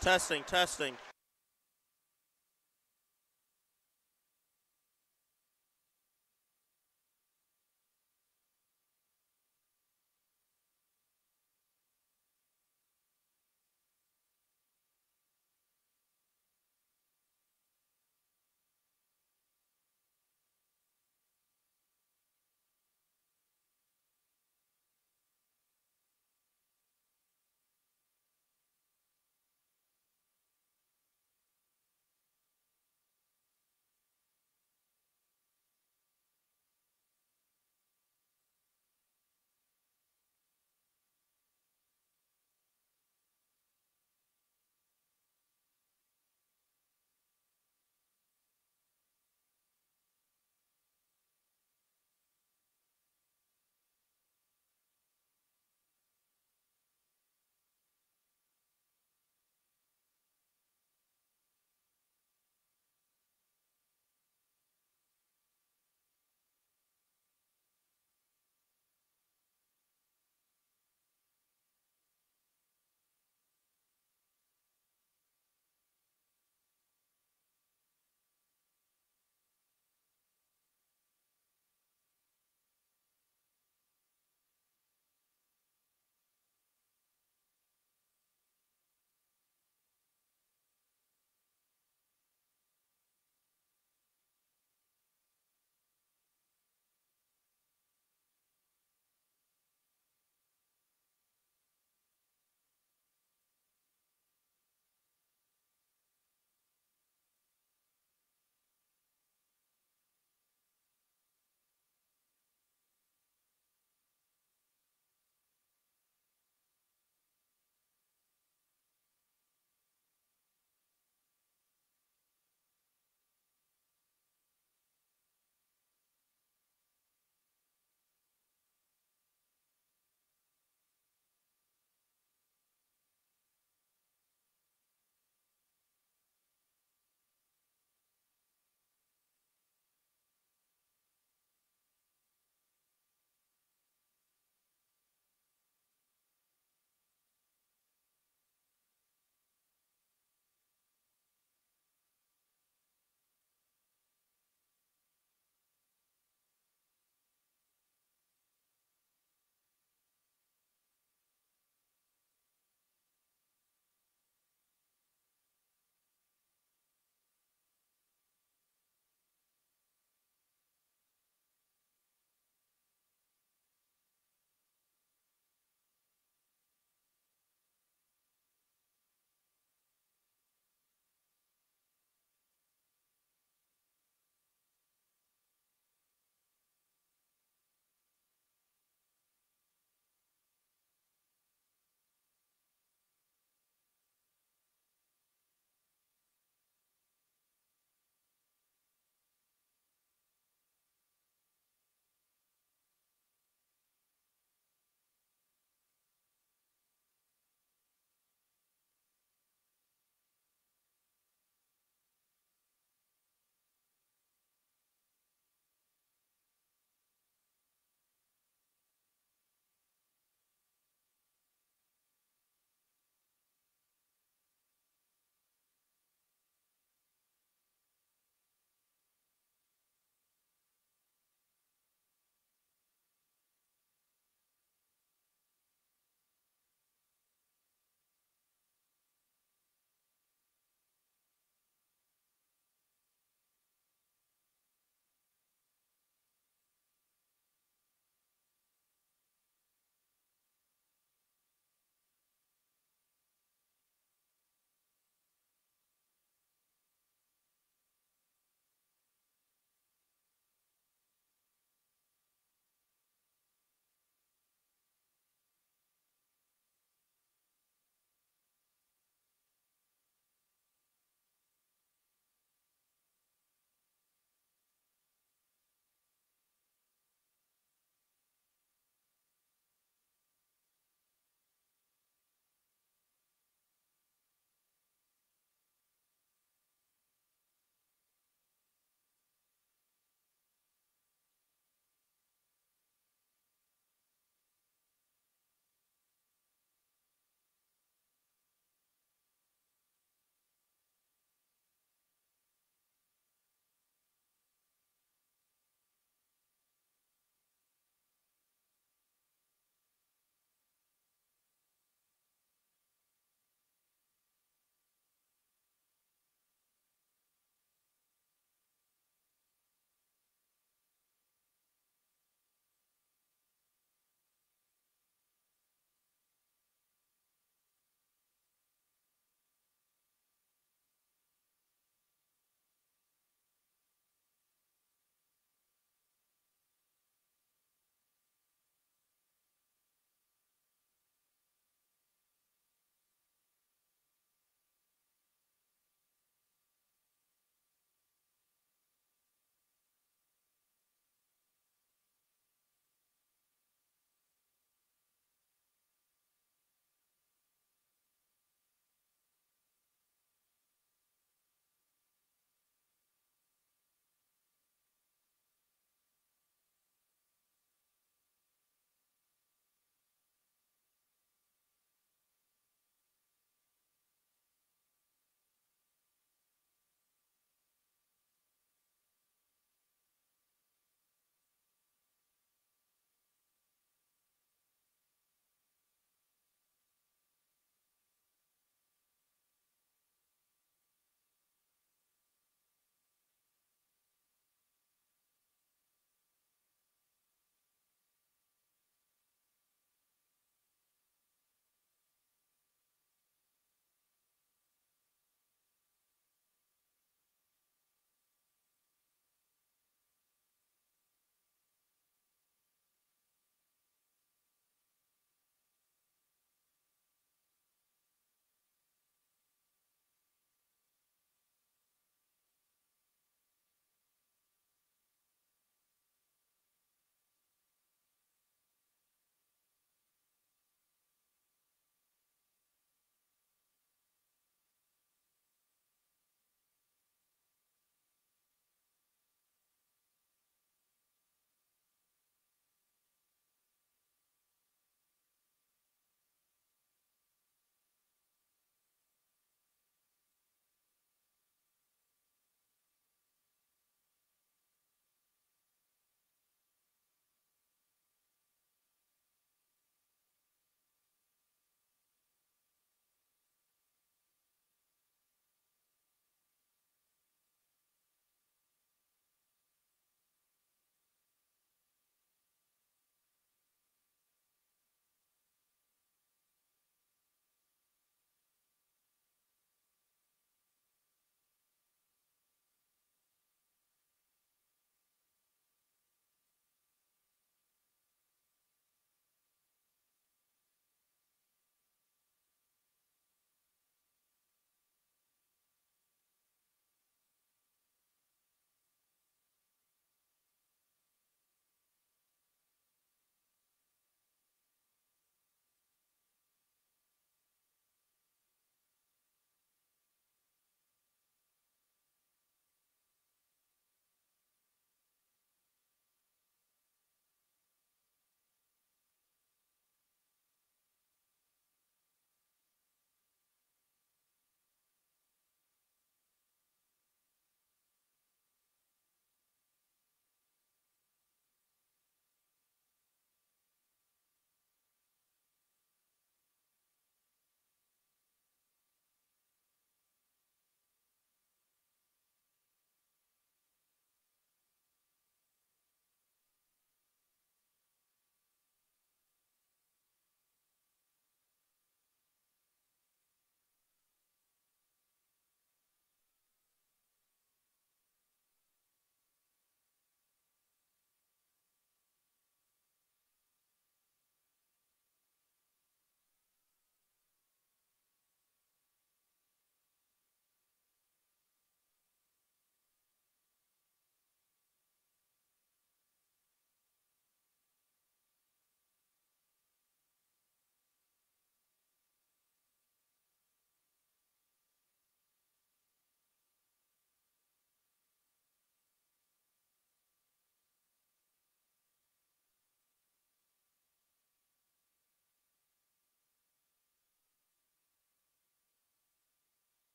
Testing, testing.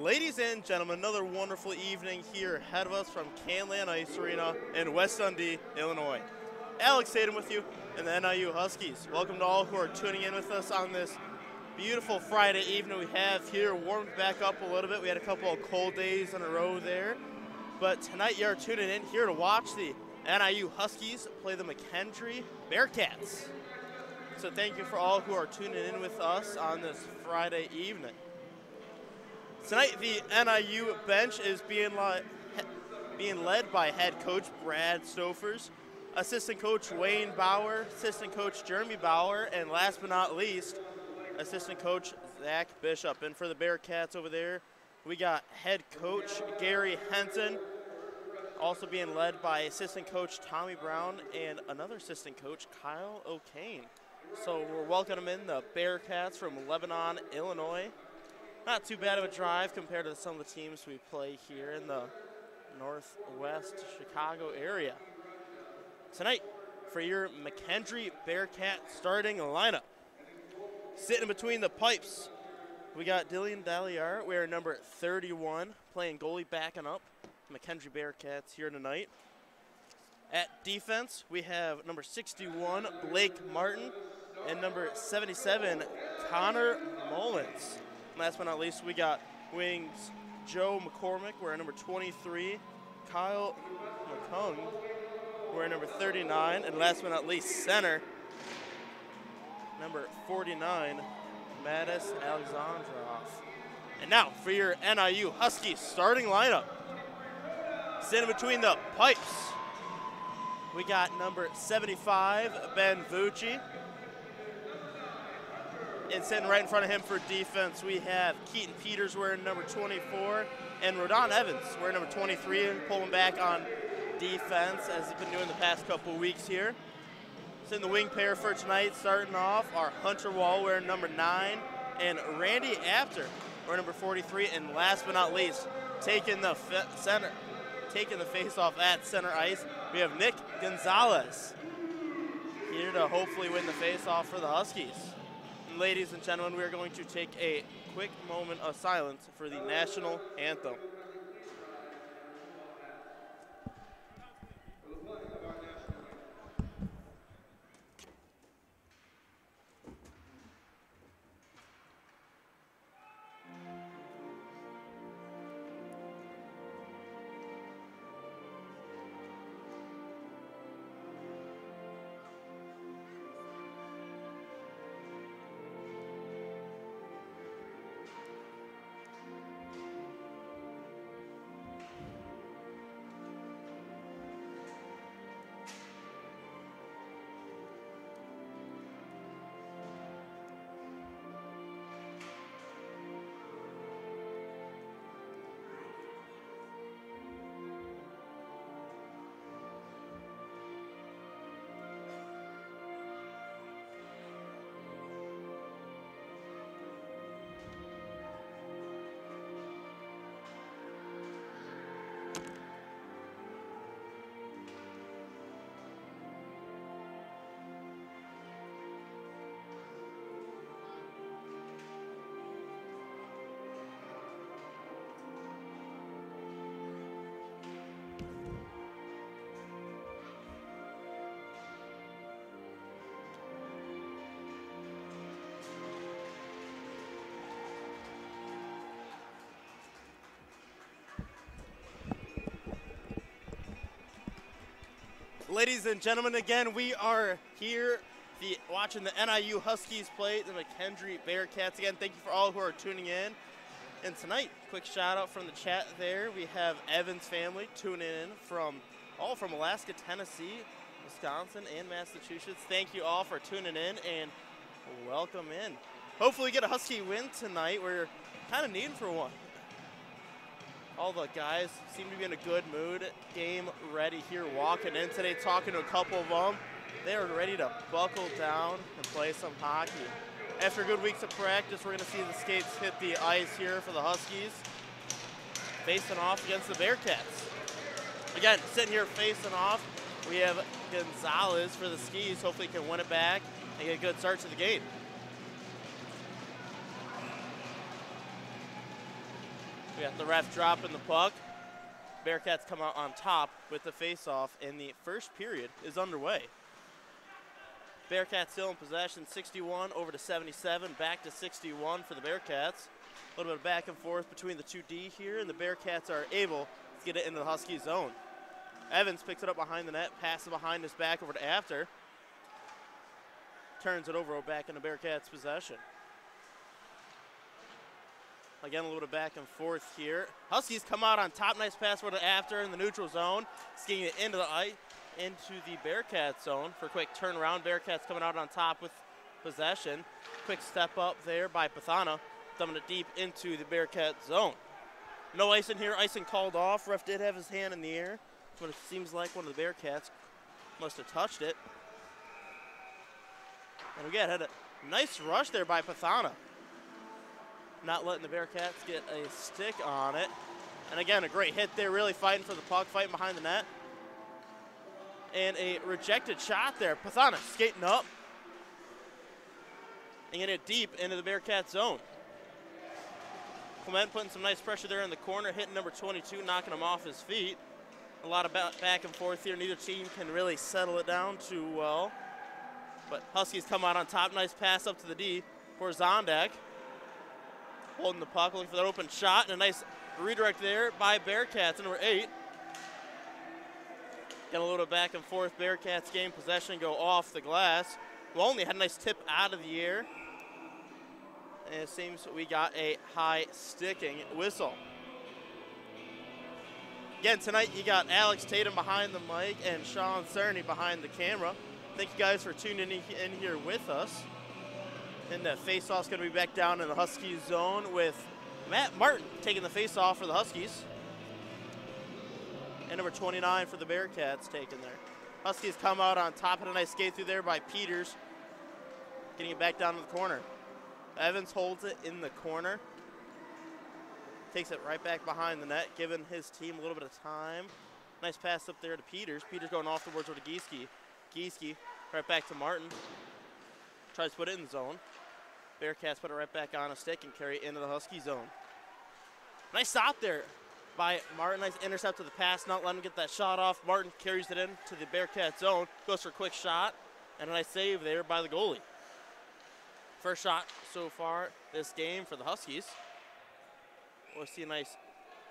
Ladies and gentlemen, another wonderful evening here ahead of us from Canlan Ice Arena in West Dundee, Illinois. Alex Hayden with you and the NIU Huskies. Welcome to all who are tuning in with us on this beautiful Friday evening we have here. Warmed back up a little bit. We had a couple of cold days in a row there. But tonight you are tuning in here to watch the NIU Huskies play the McKendree Bearcats. So thank you for all who are tuning in with us on this Friday evening. Tonight, the NIU bench is being, being led by head coach Brad Stofers, assistant coach Wayne Bauer, assistant coach Jeremy Bauer, and last but not least, assistant coach Zach Bishop. And for the Bearcats over there, we got head coach Gary Henson, also being led by assistant coach Tommy Brown and another assistant coach Kyle O'Kane. So we're welcoming in the Bearcats from Lebanon, Illinois not too bad of a drive compared to some of the teams we play here in the northwest Chicago area. Tonight, for your McKendree Bearcat starting lineup. Sitting between the pipes, we got Dillian Daliar, we're number 31, playing goalie backing up. McKendree Bearcats here tonight. At defense, we have number 61, Blake Martin, and number 77, Connor Mullins last but not least, we got wings Joe McCormick, at number 23, Kyle McCung, we're at number 39, and last but not least, center, number 49, Mattis Alexandrov. And now for your NIU Huskies starting lineup. Sitting between the pipes, we got number 75, Ben Vucci and sitting right in front of him for defense, we have Keaton Peters wearing number 24 and Rodon Evans wearing number 23 and pulling back on defense as he's been doing the past couple weeks here. Sitting the wing pair for tonight, starting off our Hunter Wall wearing number 9 and Randy Apter wearing number 43. And last but not least, taking the center, taking the face off at center ice, we have Nick Gonzalez here to hopefully win the face off for the Huskies ladies and gentlemen, we are going to take a quick moment of silence for the national anthem. Ladies and gentlemen, again, we are here the, watching the NIU Huskies play the McKendree Bearcats. Again, thank you for all who are tuning in. And tonight, quick shout out from the chat there. We have Evans family tuning in from all from Alaska, Tennessee, Wisconsin, and Massachusetts. Thank you all for tuning in and welcome in. Hopefully, get a Husky win tonight. We're kind of needing for one Oh, all the guys seem to be in a good mood. Game ready here, walking in today, talking to a couple of them. They are ready to buckle down and play some hockey. After good weeks of practice, we're going to see the skates hit the ice here for the Huskies, facing off against the Bearcats. Again, sitting here facing off, we have Gonzalez for the Skis. Hopefully, he can win it back and get a good start to the game. We got the ref dropping the puck. Bearcats come out on top with the face-off, and the first period is underway. Bearcats still in possession, 61 over to 77, back to 61 for the Bearcats. A little bit of back and forth between the two D here, and the Bearcats are able to get it into the Husky zone. Evans picks it up behind the net, passes behind his back over to After. Turns it over back into Bearcats' possession. Again, a little bit back and forth here. Huskies come out on top. Nice pass for the after in the neutral zone. Skiing it into the ice, into the Bearcat zone for a quick turnaround. Bearcats coming out on top with possession. Quick step up there by Pathana, dumping it deep into the Bearcat zone. No ice in here. Icing called off. Ref did have his hand in the air, but it seems like one of the Bearcats must have touched it. And again, had a nice rush there by Pathana not letting the Bearcats get a stick on it. And again, a great hit there, really fighting for the puck, fighting behind the net. And a rejected shot there. Pathana skating up and getting it deep into the Bearcat zone. Clement putting some nice pressure there in the corner, hitting number 22, knocking him off his feet. A lot of back and forth here. Neither team can really settle it down too well. But Huskies come out on top. Nice pass up to the D for Zondak holding the puck, looking for that open shot, and a nice redirect there by Bearcats, number eight. Getting a little back and forth. Bearcats gain possession, go off the glass. Lonely had a nice tip out of the air. And it seems we got a high sticking whistle. Again, tonight you got Alex Tatum behind the mic and Sean Cerny behind the camera. Thank you guys for tuning in here with us. And the faceoff's going to be back down in the Huskies zone with Matt Martin taking the faceoff for the Huskies. And number 29 for the Bearcats taking there. Huskies come out on top of a nice skate through there by Peters. Getting it back down to the corner. Evans holds it in the corner. Takes it right back behind the net, giving his team a little bit of time. Nice pass up there to Peters. Peters going off the boards with Gieske. Gieske right back to Martin. Tries to put it in the zone. Bearcats put it right back on a stick and carry it into the Husky zone. Nice stop there by Martin. Nice intercept of the pass, not letting him get that shot off. Martin carries it in to the Bearcat zone, goes for a quick shot, and a nice save there by the goalie. First shot so far this game for the Huskies. We'll see a nice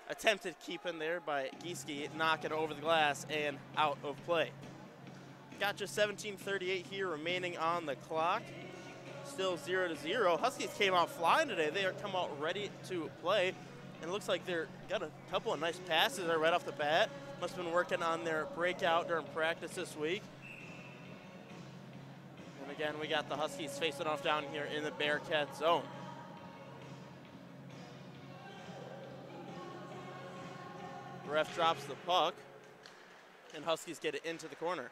attempted keep in there by Gieske, knocking over the glass and out of play. Got just 17:38 here remaining on the clock still 0 to 0. Huskies came out flying today. They are come out ready to play. And it looks like they're got a couple of nice passes right off the bat. Must have been working on their breakout during practice this week. And again, we got the Huskies facing off down here in the Bearcat zone. Ref drops the puck, and Huskies get it into the corner.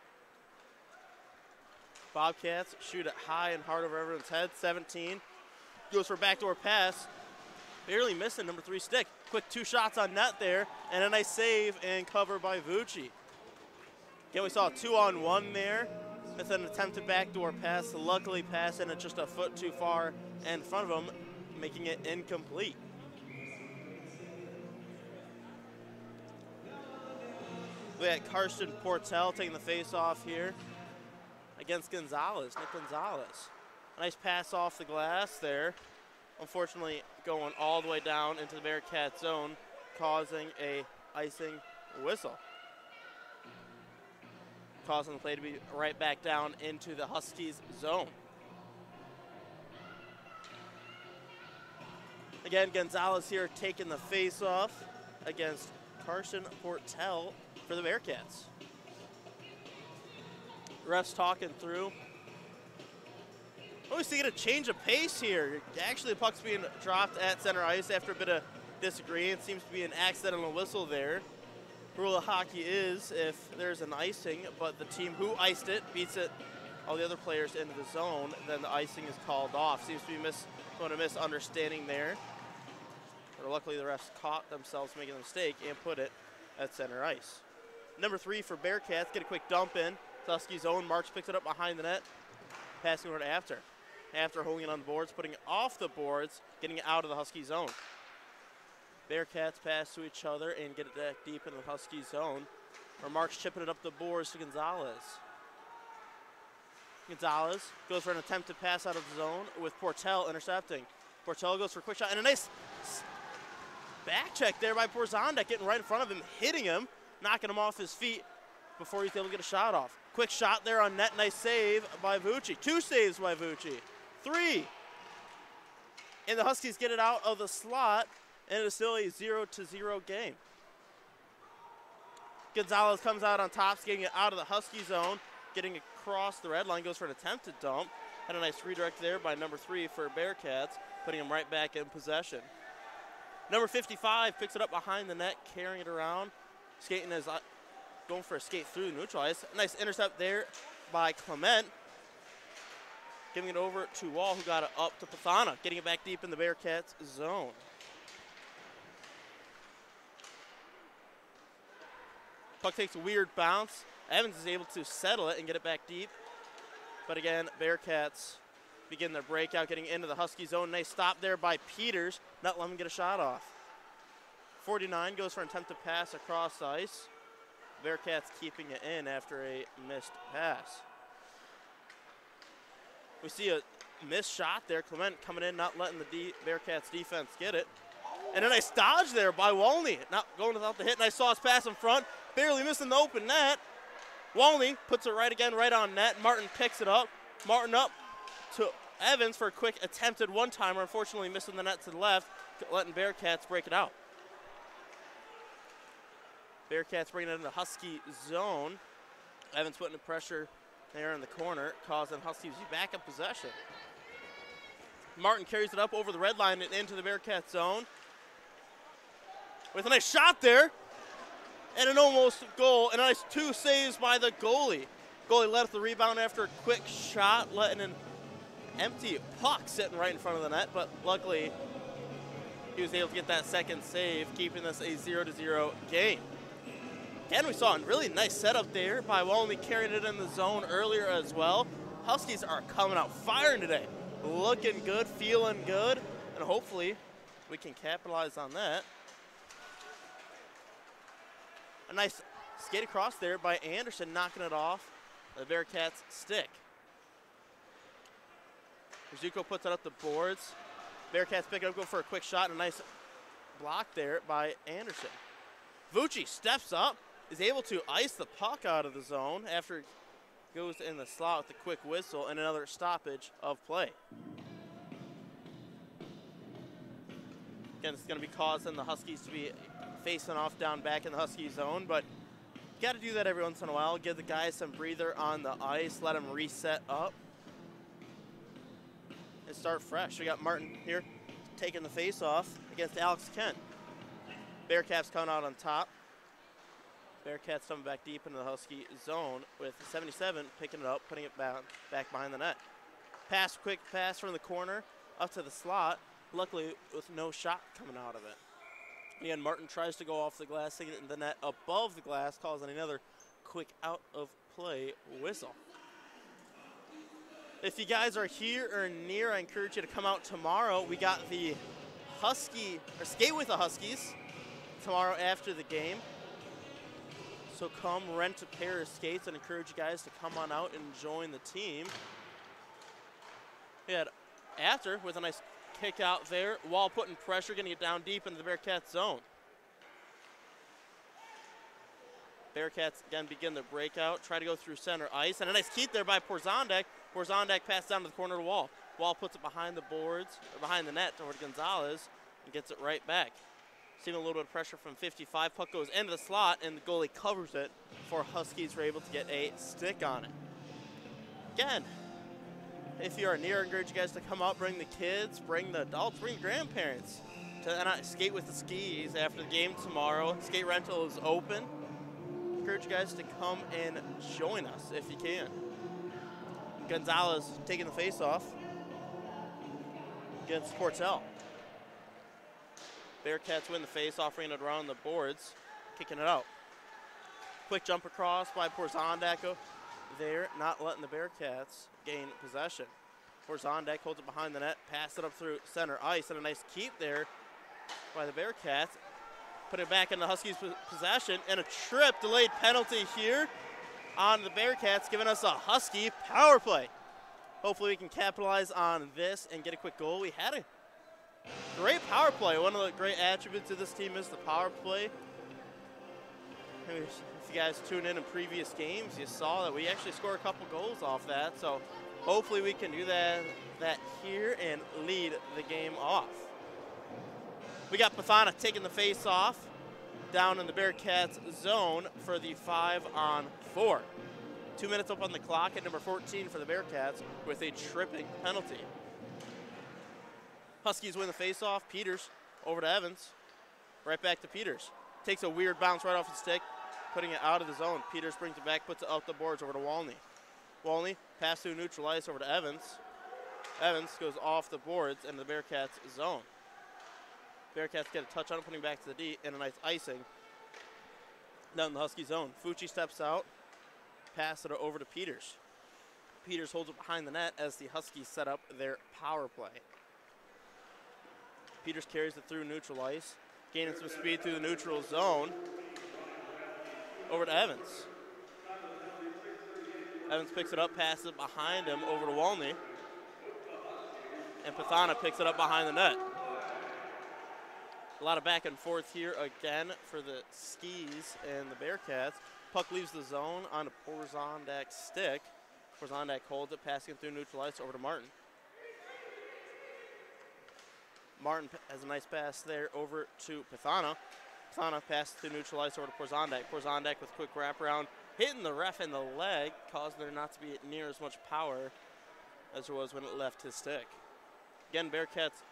Bearcats shoot it high and hard over everyone's head. 17 goes for backdoor pass. Barely missing number three stick. Quick two shots on net there, and a nice save and cover by Vucci. Again, we saw a two on one there with an attempted backdoor pass. Luckily, passing it just a foot too far in front of him, making it incomplete. We had Karsten Portell taking the face off here against Gonzalez, Nick Gonzalez. Nice pass off the glass there. Unfortunately, going all the way down into the Bearcat zone, causing a icing whistle. Causing the play to be right back down into the Huskies zone. Again, Gonzalez here taking the face off against Carson Portel for the Bearcats refs talking through. Oh, Always see a change of pace here. Actually, the puck's being dropped at center ice after a bit of disagreement. Seems to be an accidental whistle there. Rule of hockey is if there's an icing, but the team who iced it beats it, all the other players into the zone, then the icing is called off. Seems to be mis going a misunderstanding there. But luckily, the refs caught themselves making a mistake and put it at center ice. Number three for Bearcats, get a quick dump in. Huskies' own Marks picks it up behind the net, passing over to After. After holding it on the boards, putting it off the boards, getting it out of the Husky zone. Bearcats pass to each other and get it back deep in the Husky zone. Where Marks chipping it up the boards to Gonzalez. Gonzalez goes for an attempted pass out of the zone with Portel intercepting. Portel goes for a quick shot and a nice back check there by Porzondek, getting right in front of him, hitting him, knocking him off his feet before he's able to get a shot off. Quick shot there on net, nice save by Vucci. Two saves by Vucci. Three. And the Huskies get it out of the slot, and it is still a zero to zero game. Gonzalez comes out on top, getting it out of the Husky zone, getting across the red line, goes for an attempted dump. Had a nice redirect there by number three for Bearcats, putting him right back in possession. Number 55 picks it up behind the net, carrying it around, skating uh, going for a skate through neutral ice. Nice intercept there by Clement, giving it over to Wall, who got it up to Pathana, getting it back deep in the Bearcats zone. Puck takes a weird bounce. Evans is able to settle it and get it back deep. But again, Bearcats begin their breakout, getting into the Husky zone. Nice stop there by Peters, not letting him get a shot off. 49 goes for an attempt to pass across ice. Bearcats keeping it in after a missed pass. We see a missed shot there. Clement coming in, not letting the D Bearcats defense get it. And a nice dodge there by Walney, not going without the hit. Nice sauce pass in front, barely missing the open net. Walney puts it right again, right on net. Martin picks it up. Martin up to Evans for a quick attempted one-timer. Unfortunately, missing the net to the left, letting Bearcats break it out. Bearcats bringing it in the Husky zone. Evans putting the pressure there in the corner, causing Huskies to be back in possession. Martin carries it up over the red line and into the Bearcat zone. With a nice shot there. And an almost goal. And a nice two saves by the goalie. Goalie let the rebound after a quick shot, letting an empty puck sitting right in front of the net. But luckily, he was able to get that second save, keeping this a 0 to 0 game. And we saw a really nice setup there by Walney carrying it in the zone earlier as well. Huskies are coming out firing today. Looking good, feeling good, and hopefully we can capitalize on that. A nice skate across there by Anderson, knocking it off the Bearcats' stick. Rizuko puts it up the boards. Bearcats pick it up, go for a quick shot, and a nice block there by Anderson. Vucci steps up, is able to ice the puck out of the zone after it goes in the slot with a quick whistle and another stoppage of play. Again, it's going to be causing the Huskies to be facing off down back in the Husky zone, but you got to do that every once in a while. Give the guys some breather on the ice, let them reset up, and start fresh. We got Martin here taking the face off against Alex Kent. Bearcats coming out on top. Bearcats coming back deep into the Husky zone with 77 picking it up, putting it back, back behind the net. Pass, quick pass from the corner up to the slot, luckily with no shot coming out of it. Again, Martin tries to go off the glass, taking it in the net above the glass, causing another quick out of play whistle. If you guys are here or near, I encourage you to come out tomorrow. We got the Husky, or Skate with the Huskies tomorrow after the game. So come rent a pair of skates and encourage you guys to come on out and join the team. We had after with a nice kick out there. Wall putting pressure, getting it down deep into the Bearcats zone. Bearcats again begin their breakout, try to go through center ice, and a nice keep there by Porzondek. Porzondek passed down to the corner of the wall. Wall puts it behind the boards, behind the net toward Gonzalez, and gets it right back. Seeing a little bit of pressure from 55. Puck goes into the slot, and the goalie covers it before Huskies were able to get a stick on it. Again, if you are near, I encourage you guys to come out, bring the kids, bring the adults, bring grandparents to skate with the skis after the game tomorrow. Skate rental is open. Encourage you guys to come and join us if you can. Gonzalez taking the face off against Portel. Bearcats win the face, offering it around the boards, kicking it out. Quick jump across by Porzondek there, not letting the Bearcats gain possession. Porzondek holds it behind the net, pass it up through center ice, and a nice keep there by the Bearcats. Put it back in the Huskies' possession, and a trip delayed penalty here on the Bearcats, giving us a Husky power play. Hopefully, we can capitalize on this and get a quick goal. We had a great power play. One of the great attributes of this team is the power play. If you guys tuned in in previous games, you saw that we actually scored a couple goals off that. So hopefully we can do that, that here and lead the game off. We got Pathana taking the face off down in the Bearcats zone for the five on four. Two minutes up on the clock at number 14 for the Bearcats with a tripping penalty. Huskies win the face-off. Peters over to Evans. Right back to Peters. Takes a weird bounce right off his stick, putting it out of the zone. Peters brings it back, puts it out the boards over to Walney. Walney pass through neutral ice over to Evans. Evans goes off the boards into the Bearcats zone. Bearcats get a touch on it, putting back to the D, and a nice icing down in the Husky zone. Vucci steps out, pass it over to Peters. Peters holds it behind the net as the Huskies set up their power play. Peters carries it through neutral ice, gaining some speed through the neutral zone. Over to Evans. Evans picks it up, passes it behind him over to Walney. And Pathana picks it up behind the net. A lot of back and forth here again for the Skis and the Bearcats. Puck leaves the zone on a Porzondak stick. Porzondak holds it, passing it through neutral ice over to Martin. Martin has a nice pass there over to Pathana. Pathana passes to neutral ice over to Porzondak. Porzondak with quick wraparound, hitting the ref in the leg, causing there not to be near as much power as there was when it left his stick. Again, Bearcats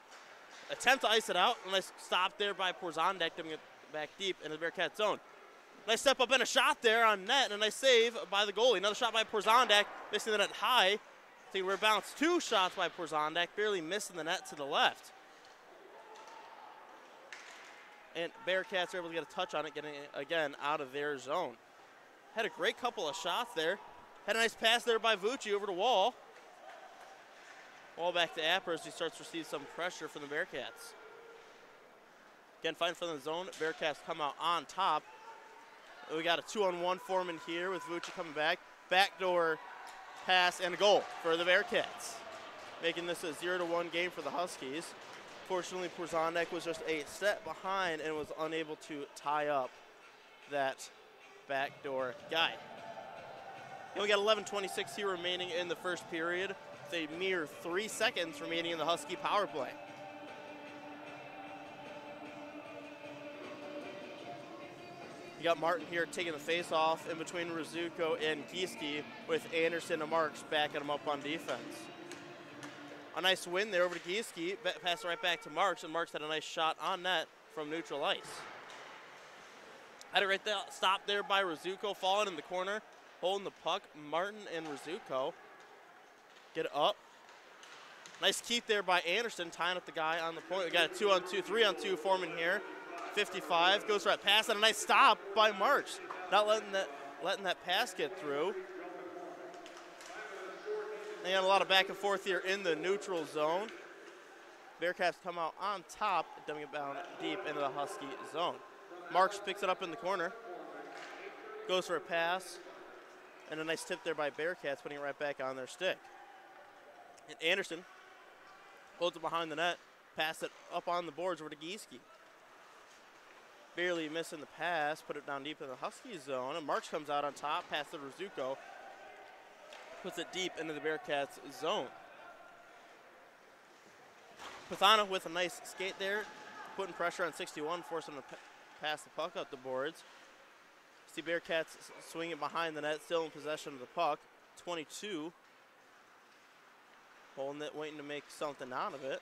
attempt to ice it out. Nice stop there by Porzondek, dumping it back deep in the Bearcat zone. Nice step up and a shot there on net, and a nice save by the goalie. Another shot by Porzondek, missing the net high. Taking a bounce. Two shots by Porzondek, barely missing the net to the left. And Bearcats are able to get a touch on it, getting it again out of their zone. Had a great couple of shots there. Had a nice pass there by Vucci over to Wall. Wall back to Apper as he starts to receive some pressure from the Bearcats. Again, fighting from the zone. Bearcats come out on top. We got a two-on-one foreman here with Vucci coming back. Backdoor pass and a goal for the Bearcats, making this a zero-to-one game for the Huskies. Fortunately, Porzondek was just a step behind and was unable to tie up that backdoor guy. And we got 11:26 here remaining in the first period with a mere three seconds remaining in the Husky power play. You got Martin here taking the face off in between Rizuko and Gieske with Anderson and Marks backing him up on defense. A nice win there over to Gieske, pass right back to Marks, and Marks had a nice shot on net from neutral ice. Had it right there, stop there by Rizuko, falling in the corner, holding the puck. Martin and Rizuko Get up. Nice keep there by Anderson, tying up the guy on the point. We got a two on two, three on two Foreman here. 55 goes right past, and a nice stop by March. Not letting that letting that pass get through. They got a lot of back and forth here in the neutral zone. Bearcats come out on top, dumping it down deep into the Husky zone. Marks picks it up in the corner. Goes for a pass. And a nice tip there by Bearcats, putting it right back on their stick. And Anderson holds it behind the net, pass it up on the boards over to Gieske. Barely missing the pass, put it down deep in the Husky zone, and Marks comes out on top, pass to Rizuko, puts it deep into the Bearcats zone. Pathana with a nice skate there, putting pressure on 61, forcing him to pass the puck out the boards. See Bearcats swinging behind the net, still in possession of the puck. 22 Holding it, waiting to make something out of it.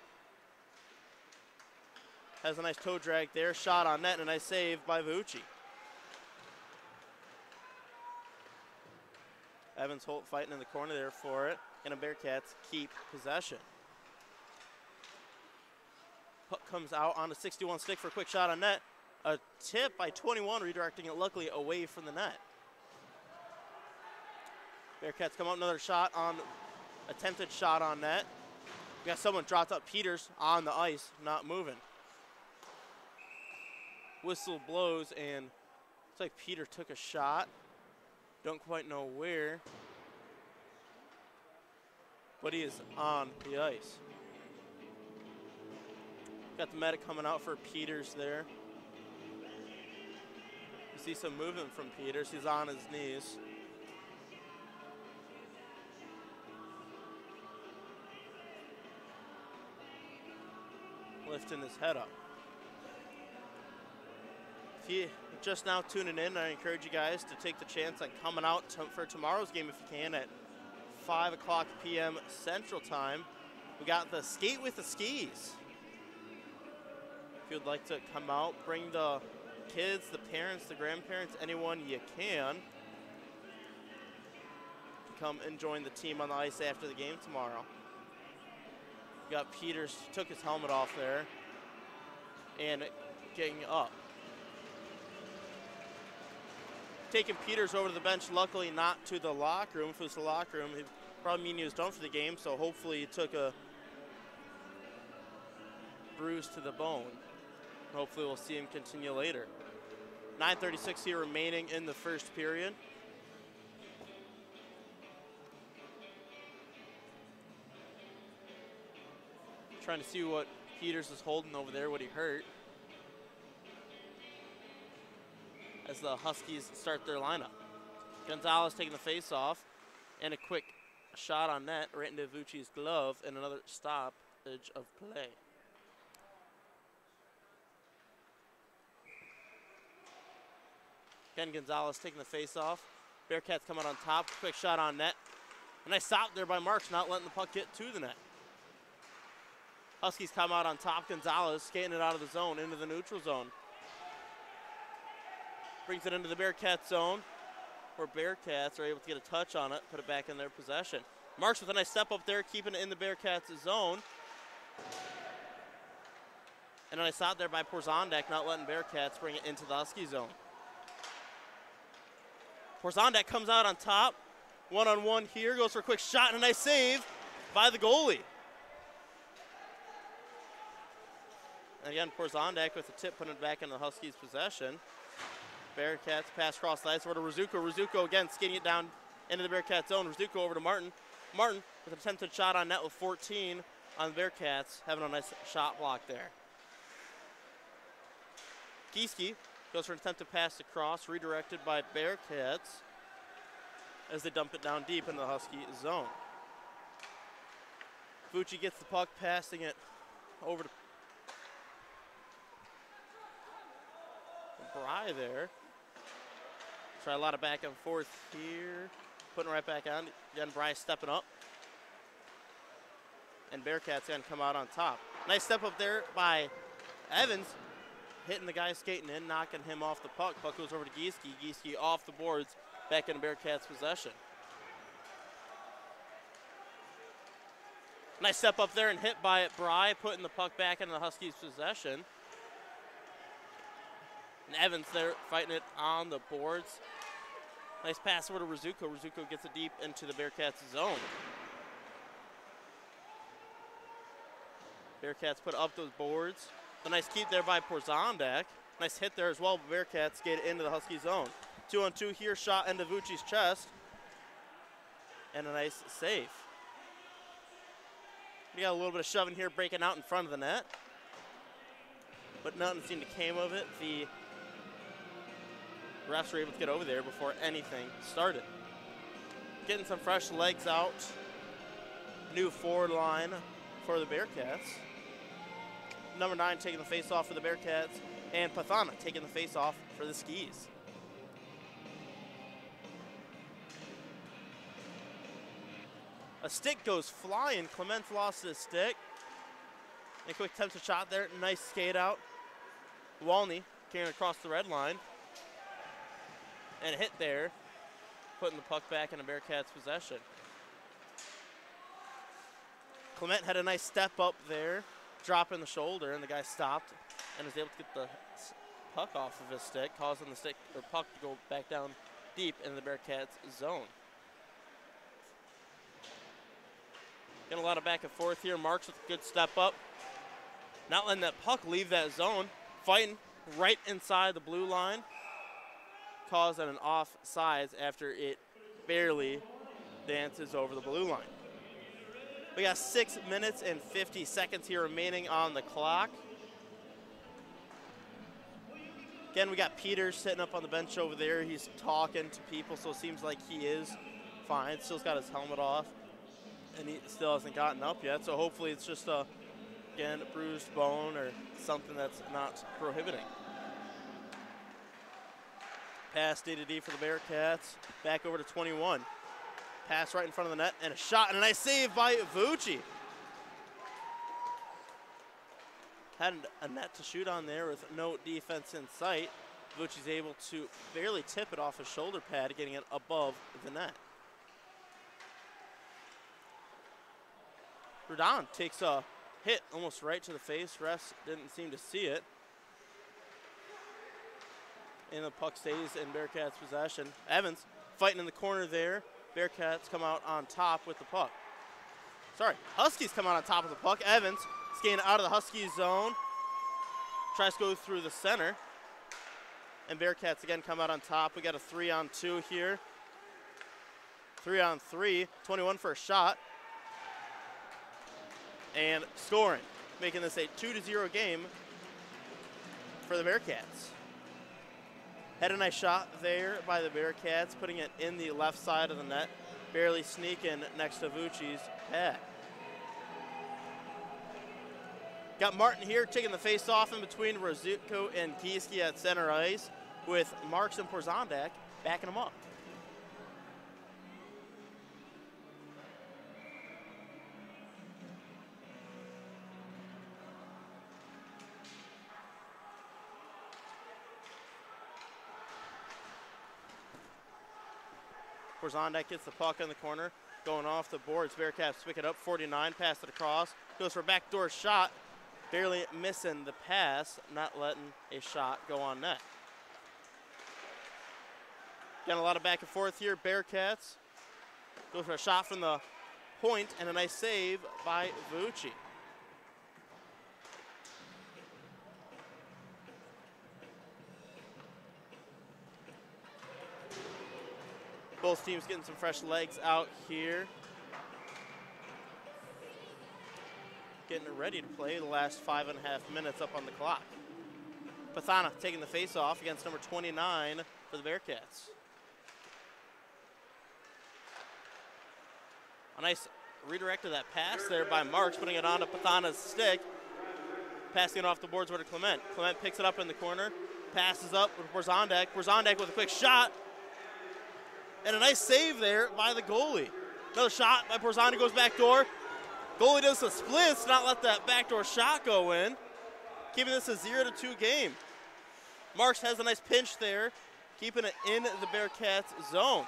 Has a nice toe drag there. Shot on net and a nice save by Vucci. Evans Holt fighting in the corner there for it. And the Bearcats keep possession. Comes out on a 61 stick for a quick shot on net. A tip by 21, redirecting it luckily away from the net. Bearcats come out another shot on attempted shot on net. We got someone dropped up Peters on the ice, not moving. whistle blows and it's like Peter took a shot. Don't quite know where. But he is on the ice. Got the medic coming out for Peters there. You see some movement from Peters. He's on his knees. Lifting his head up. If you just now tuning in, I encourage you guys to take the chance on coming out to, for tomorrow's game if you can at 5 o'clock p.m. Central Time. We got the Skate with the Skis. If you'd like to come out, bring the kids, the parents, the grandparents, anyone you can. Come and join the team on the ice after the game tomorrow. We got Peters, took his helmet off there, and getting up. Taking Peters over to the bench, luckily not to the locker room. If it was the locker room, it probably mean he was done for the game, so hopefully he took a bruise to the bone. Hopefully we'll see him continue later. 9.36 here remaining in the first period. Trying to see what Peters is holding over there, what he hurt. As the Huskies start their lineup. Gonzalez taking the face off, and a quick shot on net right into Vucci's glove, and another stoppage of play. Ken Gonzalez taking the face off. Bearcats come out on top. Quick shot on net. A nice stop there by Marks, not letting the puck get to the net. Huskies come out on top. Gonzalez skating it out of the zone into the neutral zone. Brings it into the Bearcats zone, where Bearcats are able to get a touch on it, put it back in their possession. Marks with a nice step up there, keeping it in the Bearcats zone. And a nice shot there by Porzondek, not letting Bearcats bring it into the Husky zone. Porzondek comes out on top. One on one here, goes for a quick shot and a nice save by the goalie. And again, Porzondek with the tip putting it back into the Huskies' possession. Bearcats pass across the ice over to Rizuko. Rizuko again skating it down into the Bearcats zone. Rizuko over to Martin. Martin with an attempted shot on net with 14 on the Bearcats, having a nice shot block there. Gieske goes for an attempted pass across, redirected by Bearcats as they dump it down deep in the Husky zone. Vucci gets the puck, passing it over to Bry there. Try a lot of back and forth here. Putting right back on. Again, Bryce stepping up. And Bearcats going to come out on top. Nice step up there by Evans. Hitting the guy skating in, knocking him off the puck. Puck goes over to Gieske. Gieske off the boards, back in Bearcats possession. Nice step up there and hit by Bry, putting the puck back in the Huskies' possession. And Evans there fighting it on the boards. Nice pass over to Rizuko. Rizuko gets it deep into the Bearcats zone. Bearcats put up those boards. A nice keep there by Porzondek. Nice hit there as well. Bearcats get it into the Husky zone. Two on two here, shot into Vucci's chest. And a nice save. We got a little bit of shoving here, breaking out in front of the net. But nothing seemed to came of it. The refs were able to get over there before anything started. Getting some fresh legs out. New forward line for the Bearcats. Number nine taking the face off for the Bearcats, and Pathana taking the face off for the Skis. A stick goes flying. Clements lost his stick. A quick attempt to shot there. Nice skate out. Walney carrying across the red line and hit there, putting the puck back in the Bearcats' possession. Clement had a nice step up there, dropping the shoulder, and the guy stopped and was able to get the puck off of his stick, causing the stick or puck to go back down deep in the Bearcats' zone. Getting a lot of back and forth here. Marks with a good step up. Not letting that puck leave that zone. Fighting. right inside the blue line, calls on an offsides after it barely dances over the blue line. We got six minutes and 50 seconds here remaining on the clock. Again, we got Peters sitting up on the bench over there. He's talking to people, so it seems like he is fine. Still's got his helmet off, and he still hasn't gotten up yet. So hopefully it's just a, again, bruised bone or something that's not prohibiting. Pass D to D for the Bearcats. Back over to 21. Pass right in front of the net, and a shot, and a nice save by Vucci. Had a net to shoot on there with no defense in sight. Vucci's able to barely tip it off his shoulder pad, getting it above the net. Rodon takes a hit almost right to the face. Refs didn't seem to see it. And the puck stays in Bearcats' possession. Evans fighting in the corner there. Bearcats come out on top with the puck. Sorry, Huskies come out on top of the puck. Evans skating out of the Huskies zone. Tries to go through the center. And Bearcats again come out on top. We got a three on two here. Three on three. 21 for a shot. And scoring, making this a two to zero game for the Bearcats. Had a nice shot there by the Bearcats, putting it in the left side of the net, barely sneaking next to Vucci's head. Got Martin here taking the face off in between Rizuko and Gieske at center ice with Marks and Porzondak backing them up. Porzondak gets the puck in the corner, going off the boards. Bearcats pick it up, 49, pass it across, goes for a backdoor shot, barely missing the pass, not letting a shot go on net. Getting a lot of back and forth here. Bearcats go for a shot from the point and a nice save by Vucci. Both teams getting some fresh legs out here. Getting ready to play the last five and a half minutes up on the clock. Pathana taking the face off against number 29 for the Bearcats. A nice redirect of that pass there by Marks, putting it onto Pathana's stick. Passing it off the boards over to Clement. Clement picks it up in the corner, passes up with Porzondek. Porzondek with a quick shot, and a nice save there by the goalie. Another shot by Porzani goes back door. Goalie does a splits, not let that backdoor shot go in. Keeping this a 0 to 2 game. Marks has a nice pinch there, keeping it in the Bearcats zone.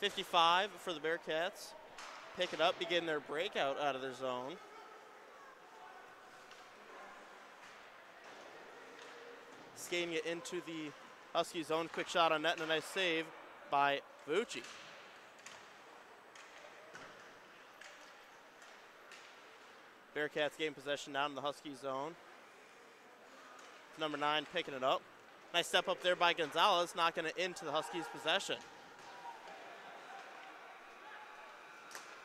55 for the Bearcats. Pick it up, begin their breakout out of their zone. Skating it into the Husky own Quick shot on net and a nice save by Vucci. Bearcats gain possession down in the Husky zone. Number nine picking it up. Nice step up there by Gonzalez, knocking it into the Huskies' possession.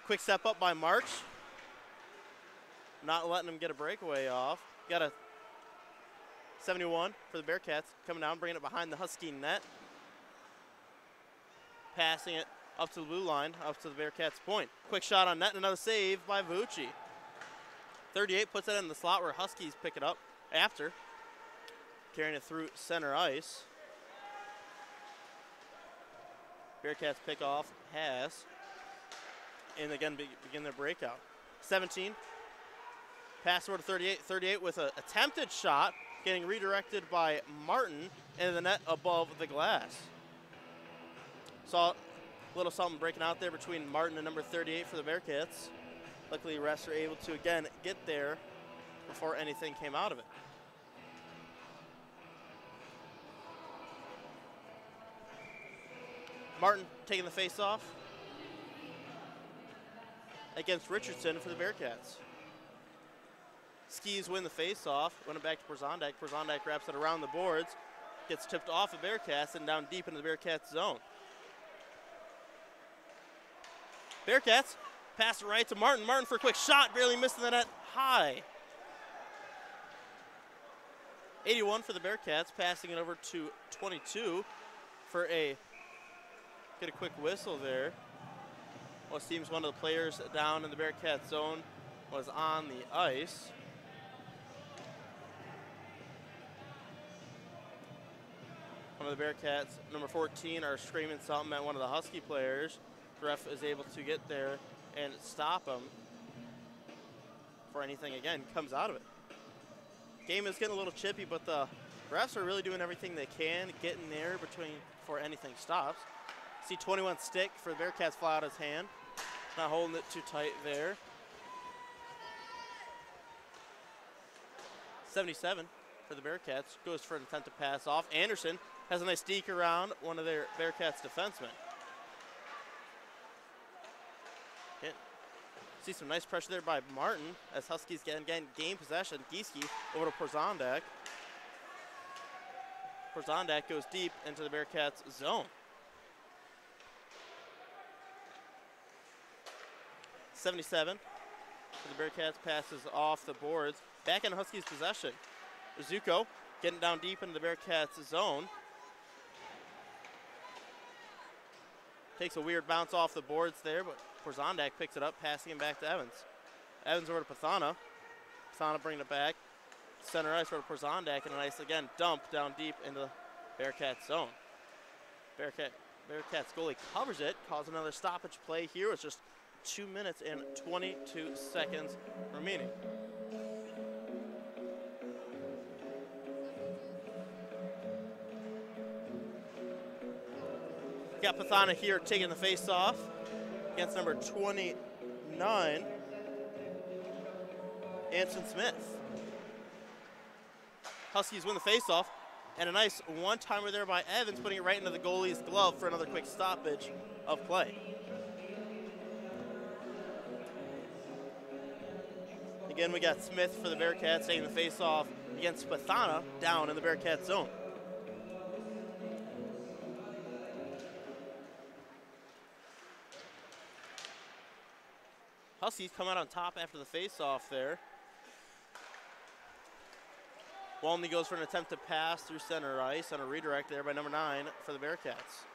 Quick step up by March. Not letting him get a breakaway off. Got a 71 for the Bearcats. Coming down, bringing it behind the Husky net. Passing it up to the blue line, up to the Bearcats' point. Quick shot on net, and another save by Vucci. 38 puts it in the slot where Huskies pick it up after. Carrying it through center ice. Bearcats pick off pass. And again begin their breakout. 17. Pass over to 38. 38 with an attempted shot getting redirected by Martin in the net above the glass. Saw a little something breaking out there between Martin and number 38 for the Bearcats. Luckily, refs are able to, again, get there before anything came out of it. Martin taking the face off against Richardson for the Bearcats. Huskies win the face-off. Win it back to Porzondak. Porzondak wraps it around the boards. Gets tipped off of Bearcats and down deep into the Bearcats zone. Bearcats pass right to Martin. Martin for a quick shot, barely missing the net high. 81 for the Bearcats, passing it over to 22 for a get a quick whistle there. Well, it seems one of the players down in the Bearcats zone was on the ice. One of the Bearcats, number 14, are screaming something at one of the Husky players. The ref is able to get there and stop him for anything, again, comes out of it. Game is getting a little chippy, but the refs are really doing everything they can, getting there between before anything stops. See 21 stick for the Bearcats fly out his hand. Not holding it too tight there. 77 for the Bearcats. Goes for an attempt to pass off. Anderson has a nice deke around one of their Bearcats defensemen. Hit. See some nice pressure there by Martin as Huskies get gain, gain possession. Gieske over to Porzondak. Porzondak goes deep into the Bearcats zone. 77 for the Bearcats passes off the boards. Back in Huskies possession. Zuko getting down deep into the Bearcats zone. Takes a weird bounce off the boards there, but Porzondak picks it up, passing him back to Evans. Evans over to Pathana. Pathana bringing it back. Center ice over to Porzondak, and a nice, again, dump down deep into the Bearcats zone. Bearcat, Bearcats goalie covers it, calls another stoppage play here. It's just two minutes and 22 seconds remaining. Got Pathana here taking the face off against number 29, Anson Smith. Huskies win the face-off, and a nice one-timer there by Evans, putting it right into the goalie's glove for another quick stoppage of play. Again, we got Smith for the Bearcats taking the face-off against Pathana down in the Bearcats zone. Huskies come out on top after the face-off there. Walney goes for an attempt to pass through center ice on a redirect there by number nine for the Bearcats.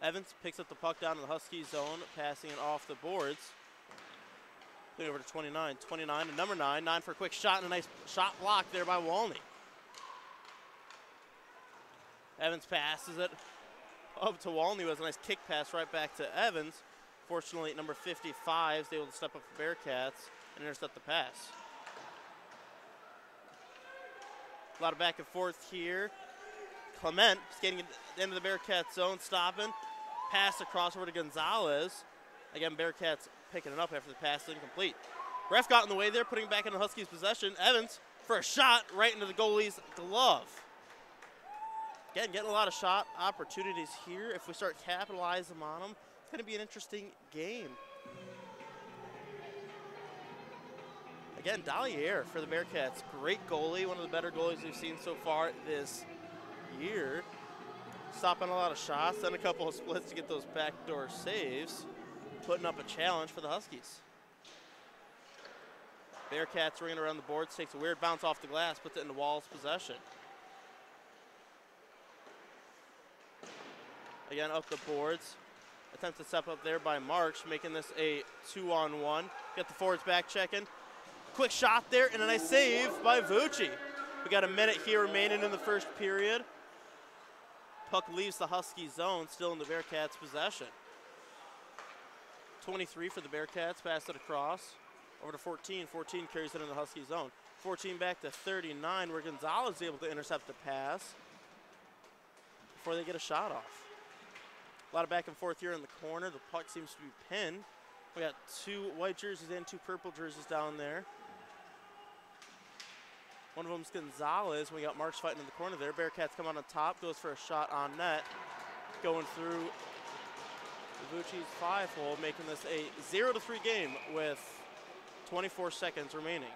Evans picks up the puck down to the Husky zone, passing it off the boards. Putting over to 29. 29 to number nine. Nine for a quick shot and a nice shot block there by Walney. Evans passes it up to Walney with a nice kick pass right back to Evans. Fortunately, number 55 is able to step up for Bearcats and intercept the pass. A lot of back and forth here. Clement skating at the end of the Bearcats zone, stopping. Pass across over to Gonzalez. Again, Bearcats picking it up after the pass incomplete. Ref got in the way there, putting it back in the Huskies' possession. Evans for a shot right into the goalie's glove. Again, getting a lot of shot opportunities here. If we start capitalizing on them, going to be an interesting game. Again, Dallier for the Bearcats. Great goalie, one of the better goalies we've seen so far this year. Stopping a lot of shots, and a couple of splits to get those backdoor saves. Putting up a challenge for the Huskies. Bearcats ringing around the boards, takes a weird bounce off the glass, puts it into Wall's possession. Again, up the boards. Attempt to step up there by March, making this a two on one. Get the forwards back checking. Quick shot there and a nice save by Vucci. We got a minute here remaining in the first period. Puck leaves the Husky zone, still in the Bearcats' possession. 23 for the Bearcats, pass it across. Over to 14. 14 carries it in the Husky zone. 14 back to 39, where Gonzalez is able to intercept the pass before they get a shot off. A lot of back and forth here in the corner. The puck seems to be pinned. We got two white jerseys and two purple jerseys down there. One of them's Gonzalez. We got Marks fighting in the corner there. Bearcats come on the top, goes for a shot on net. Going through Vucci's five hole, making this a 0 to 3 game with 24 seconds remaining.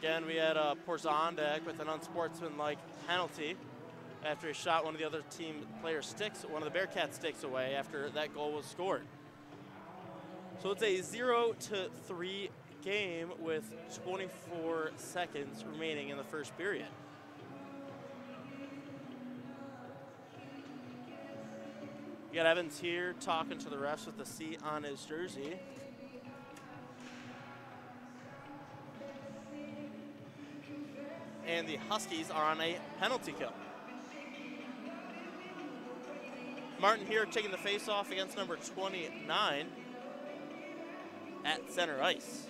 Again, we had uh, Porzondek with an unsportsmanlike penalty after he shot one of the other team players' sticks, one of the Bearcats' sticks away after that goal was scored. So it's a zero to three game with 24 seconds remaining in the first period. You got Evans here talking to the refs with the C on his jersey. And the Huskies are on a penalty kill. Martin here taking the face off against number 29 at center ice.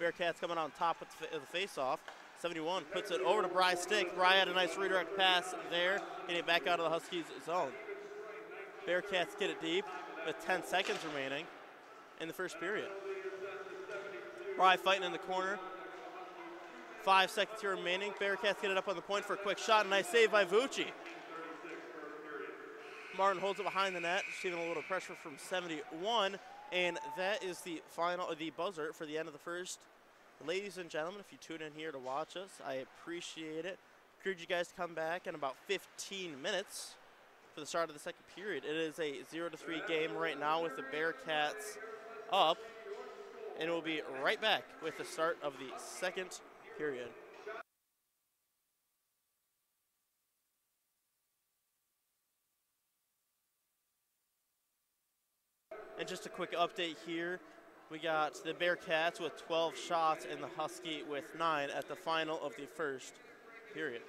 Bearcats coming on top of the face-off. 71 puts it over to Bry Stick. Bry had a nice redirect pass there, getting it back out of the Huskies' zone. Bearcats get it deep with 10 seconds remaining in the first period. Bry fighting in the corner. Five seconds here remaining. Bearcats get it up on the point for a quick shot. Nice save by Vucci. Martin holds it behind the net, receiving a little pressure from 71. And that is the final, the buzzer for the end of the first. Ladies and gentlemen, if you tune in here to watch us, I appreciate it. Encourage you guys to come back in about 15 minutes for the start of the second period. It is a 0 to 3 game right now with the Bearcats up. And we'll be right back with the start of the second period. And just a quick update here. We got the Bearcats with 12 shots and the Husky with nine at the final of the first period.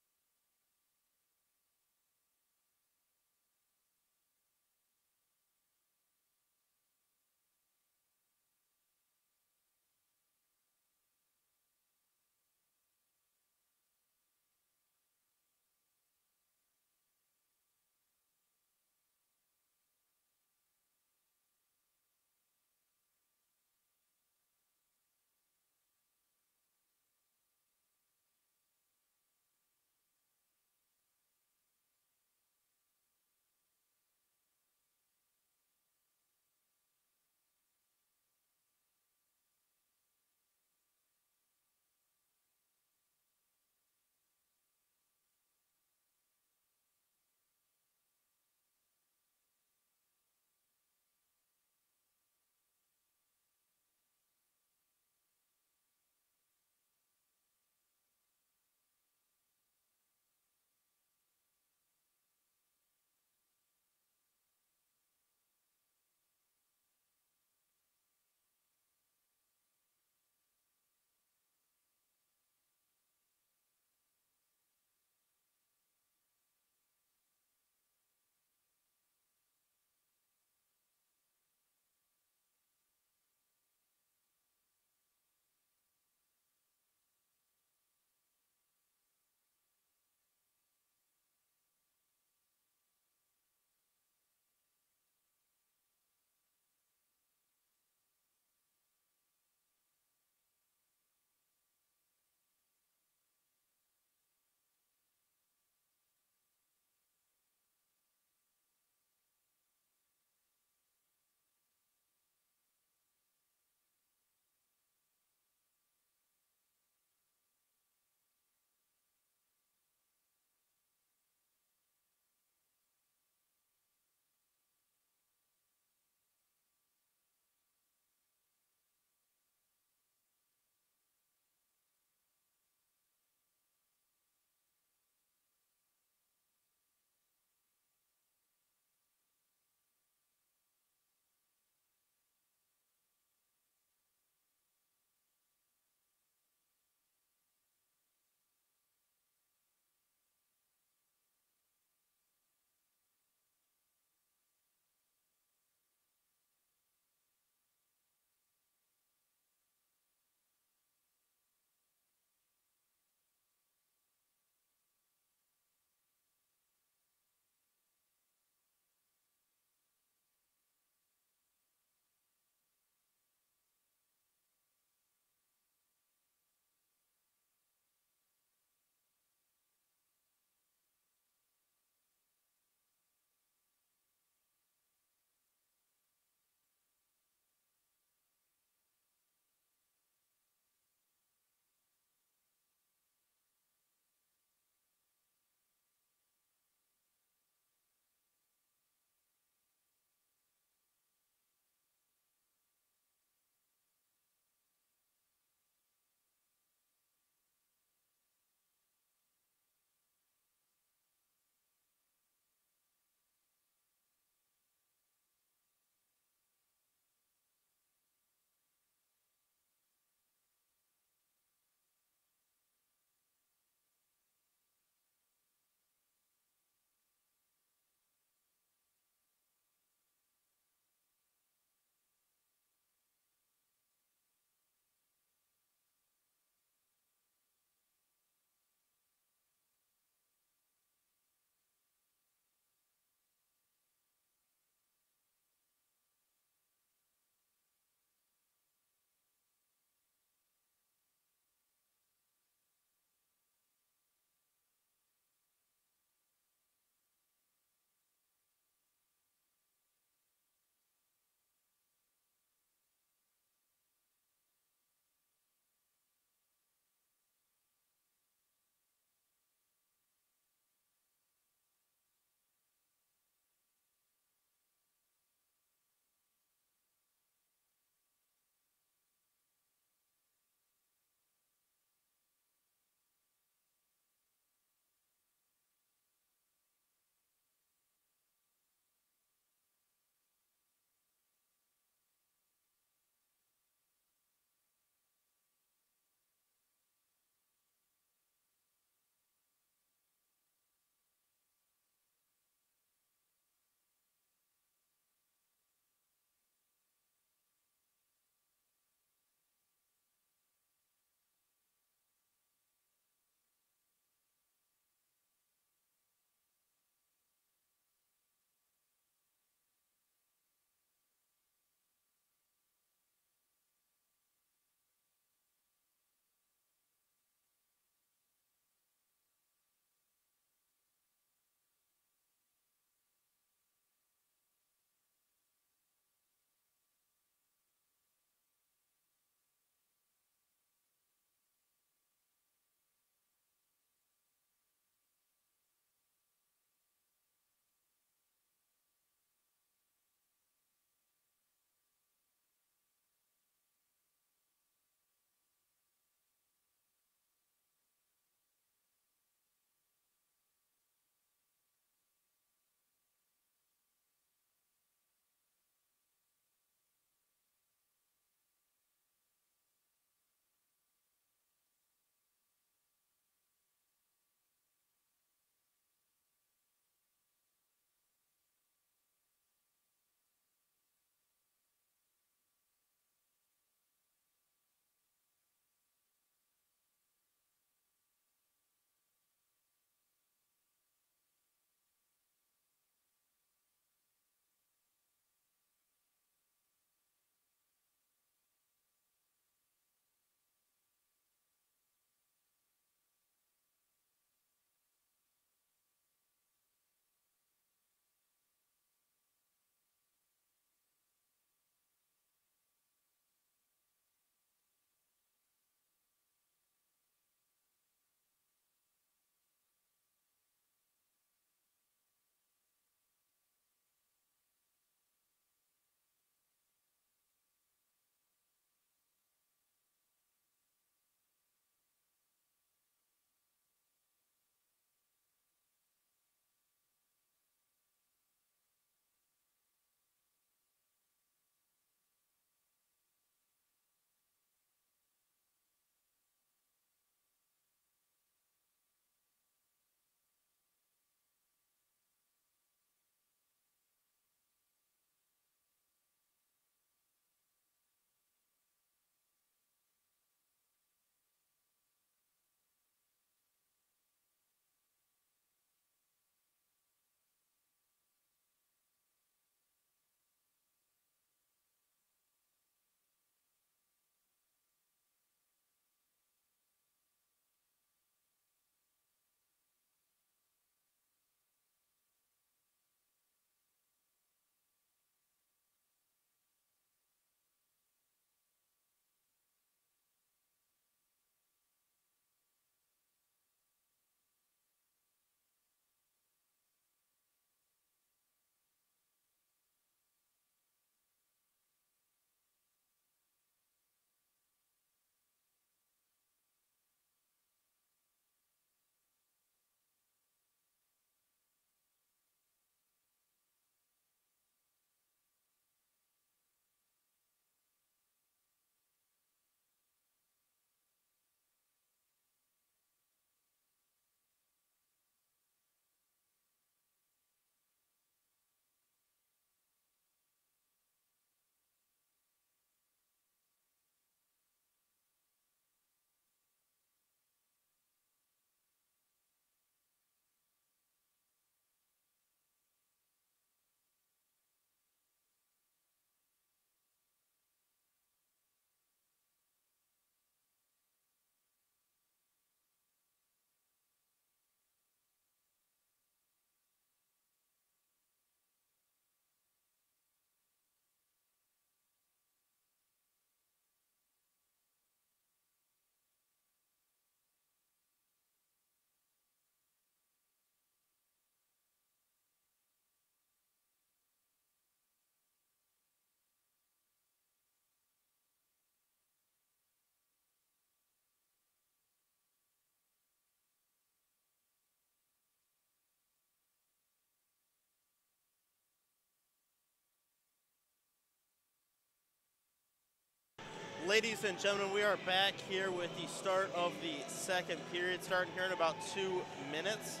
Ladies and gentlemen, we are back here with the start of the second period, starting here in about two minutes.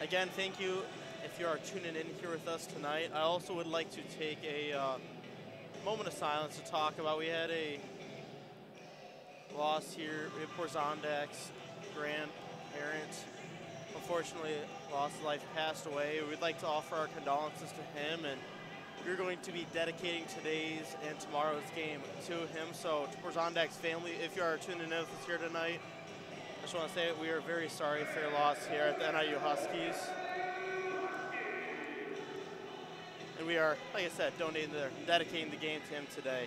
Again, thank you if you are tuning in here with us tonight. I also would like to take a uh, moment of silence to talk about. We had a loss here. We have Porzondek's grandparent, unfortunately, lost his life, passed away. We'd like to offer our condolences to him, and we're going to be dedicating today's and tomorrow's game to him. So, to Porzondek's family, if you are tuning in with us here tonight, I just want to say we are very sorry for your loss here at the NIU Huskies. And we are, like I said, donating the, dedicating the game to him today.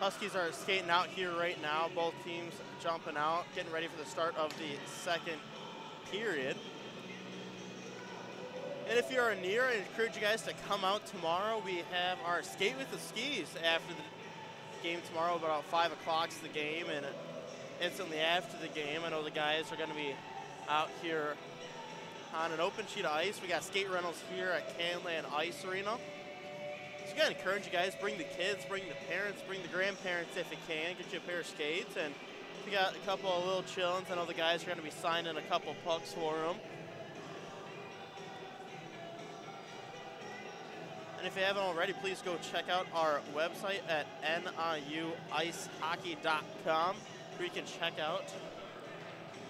Huskies are skating out here right now. Both teams jumping out, getting ready for the start of the second period. And if you are near, I encourage you guys to come out tomorrow. We have our Skate with the Skis after the game tomorrow, about 5 o'clock's the game, and instantly after the game, I know the guys are going to be out here on an open sheet of ice. We got skate rentals here at Canlan Ice Arena. So again, encourage you guys, bring the kids, bring the parents, bring the grandparents if you can, get you a pair of skates. And we got a couple of little chillins. I know the guys are going to be signing a couple pucks for them. And if you haven't already, please go check out our website at niuicehockey.com where you can check out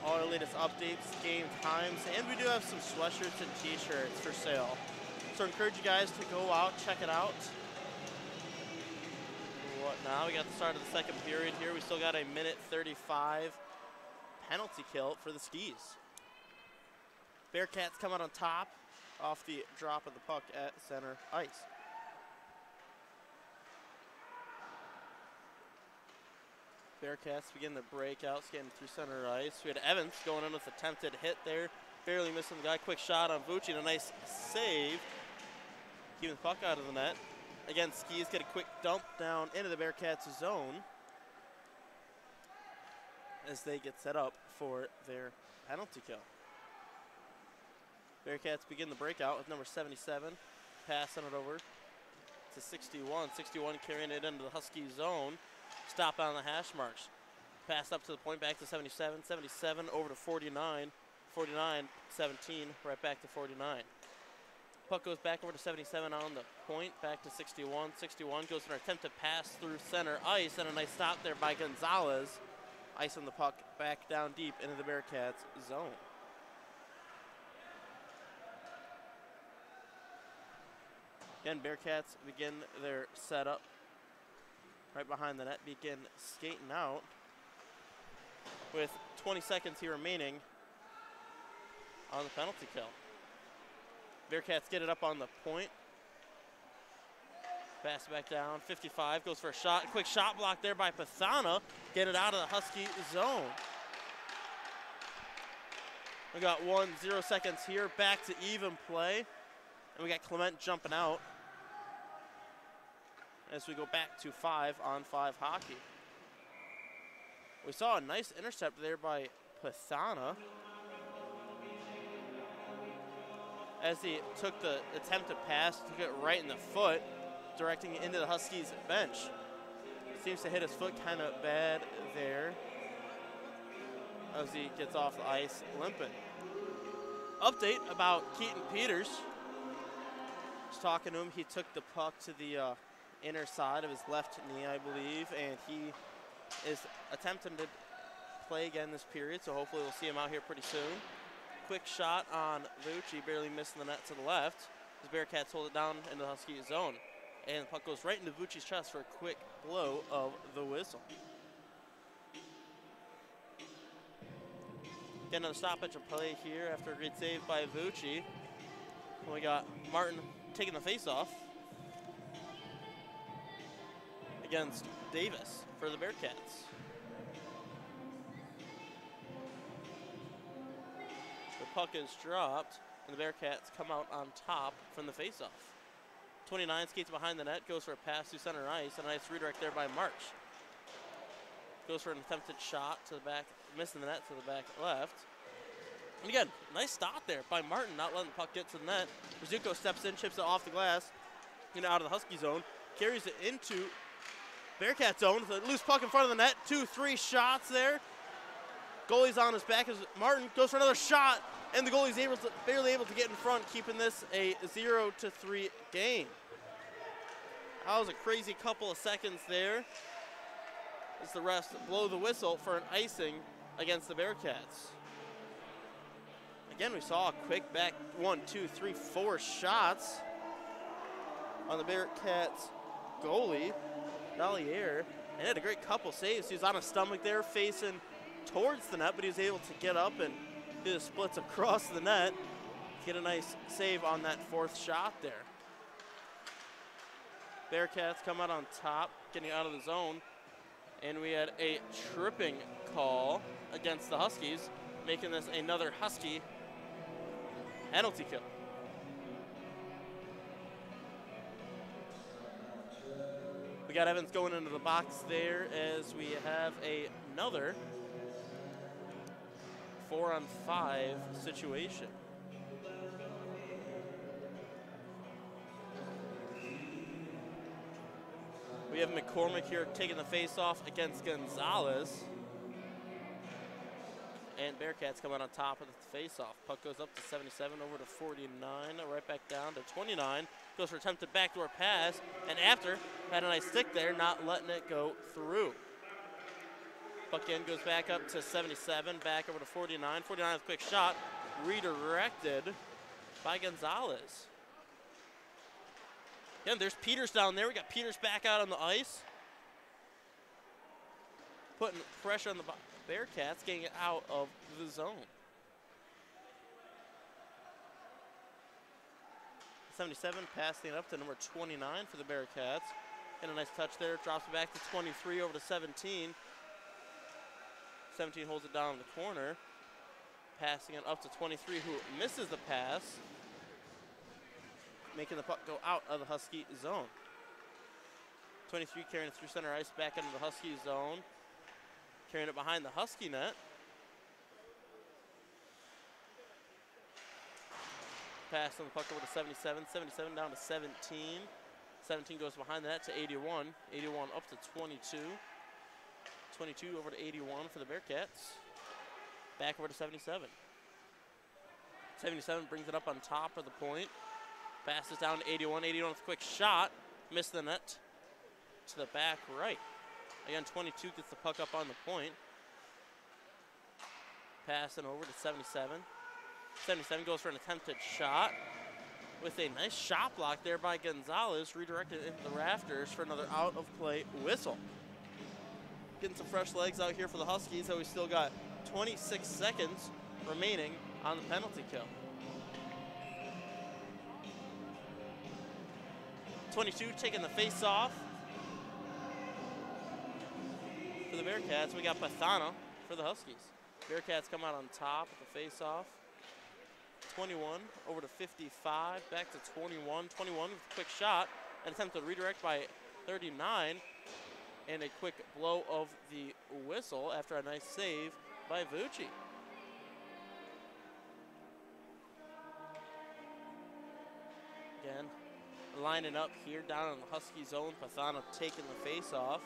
all our latest updates, game times, and we do have some sweatshirts and t-shirts for sale. So I encourage you guys to go out, check it out. What now? We got the start of the second period here. We still got a minute 35 penalty kill for the Skis. Bearcats come out on top off the drop of the puck at center ice. Bearcats begin the breakouts, getting through center ice. We had Evans going in with attempted hit there, barely missing the guy. Quick shot on Vucci and a nice save, keeping the puck out of the net. Again, Skis get a quick dump down into the Bearcats zone as they get set up for their penalty kill. Bearcats begin the breakout with number 77, passing it over to 61. 61 carrying it into the Husky zone. Stop on the hash marks. Pass up to the point, back to 77. 77 over to 49. 49, 17, right back to 49. Puck goes back over to 77 on the point, back to 61. 61 goes for an attempt to pass through center ice, and a nice stop there by Gonzalez. Icing the puck back down deep into the Bearcats zone. Again, Bearcats begin their setup right behind the net, begin skating out with 20 seconds here remaining on the penalty kill. Bearcats get it up on the point. Pass back down, 55, goes for a shot. Quick shot block there by Pathana. Get it out of the Husky zone. We got one, zero seconds here. Back to even play. And we got Clement jumping out as we go back to five on five hockey. We saw a nice intercept there by Pathana as he took the attempted pass, took it right in the foot, directing it into the Huskies bench. Seems to hit his foot kind of bad there as he gets off the ice limping. Update about Keaton Peters. Just talking to him, he took the puck to the uh, inner side of his left knee, I believe, and he is attempting to play again this period, so hopefully we'll see him out here pretty soon. Quick shot on Vucci, barely missing the net to the left. His Bearcats hold it down into the Husky zone. And the puck goes right into Vucci's chest for a quick blow of the whistle. Get another stoppage of play here after a great save by Vucci. We got Martin taking the face off. Against Davis for the Bearcats. The puck is dropped, and the Bearcats come out on top from the faceoff. 29 skates behind the net, goes for a pass to center ice, and a nice redirect there by March. Goes for an attempted shot to the back, missing the net to the back left. And again, nice stop there by Martin, not letting the puck get to the net. Rizuko steps in, chips it off the glass, know, out of the Husky zone, carries it into Bearcats with a loose puck in front of the net. Two, three shots there. Goalie's on his back as Martin goes for another shot, and the goalie's able to, barely able to get in front, keeping this a zero to three game. That was a crazy couple of seconds there. As the refs blow the whistle for an icing against the Bearcats. Again, we saw a quick back one, two, three, four shots on the Bearcats goalie, Valier, and had a great couple saves. He was on his stomach there facing towards the net, but he was able to get up and do the splits across the net, get a nice save on that fourth shot there. Bearcats come out on top, getting out of the zone, and we had a tripping call against the Huskies, making this another Husky penalty kill. Got Evans going into the box there as we have another four on five situation. We have McCormick here taking the face off against Gonzalez. And Bearcats out on top of the face-off. Puck goes up to 77, over to 49, right back down to 29. Goes for attempted backdoor pass, and after had a nice stick there, not letting it go through. Puck goes back up to 77, back over to 49. 49 with a quick shot, redirected by Gonzalez. Again, there's Peters down there. We got Peters back out on the ice. Putting pressure on the Bearcats, getting it out of the zone. 77 passing it up to number 29 for the Bearcats. And a nice touch there. Drops it back to 23 over to 17. 17 holds it down in the corner. Passing it up to 23 who misses the pass making the puck go out of the Husky zone. 23 carrying it through center ice back into the Husky zone. Carrying it behind the Husky net. Passing the puck over to 77. 77 down to 17. 17 goes behind that to 81. 81 up to 22. 22 over to 81 for the Bearcats. Back over to 77. 77 brings it up on top of the point. Passes down to 81. 81 with a quick shot. Missed the net to the back right. Again, 22 gets the puck up on the point. Passing over to 77. 77 goes for an attempted shot with a nice shot block there by Gonzalez, redirected into the rafters for another out of play whistle. Getting some fresh legs out here for the Huskies, so we still got 26 seconds remaining on the penalty kill. 22 taking the face off. For the Bearcats, we got Pathana for the Huskies. Bearcats come out on top with the face off. 21 over to 55, back to 21. 21 with a quick shot, an attempt to redirect by 39, and a quick blow of the whistle after a nice save by Vucci. Again, lining up here down in the Husky zone. Pathana taking the face off.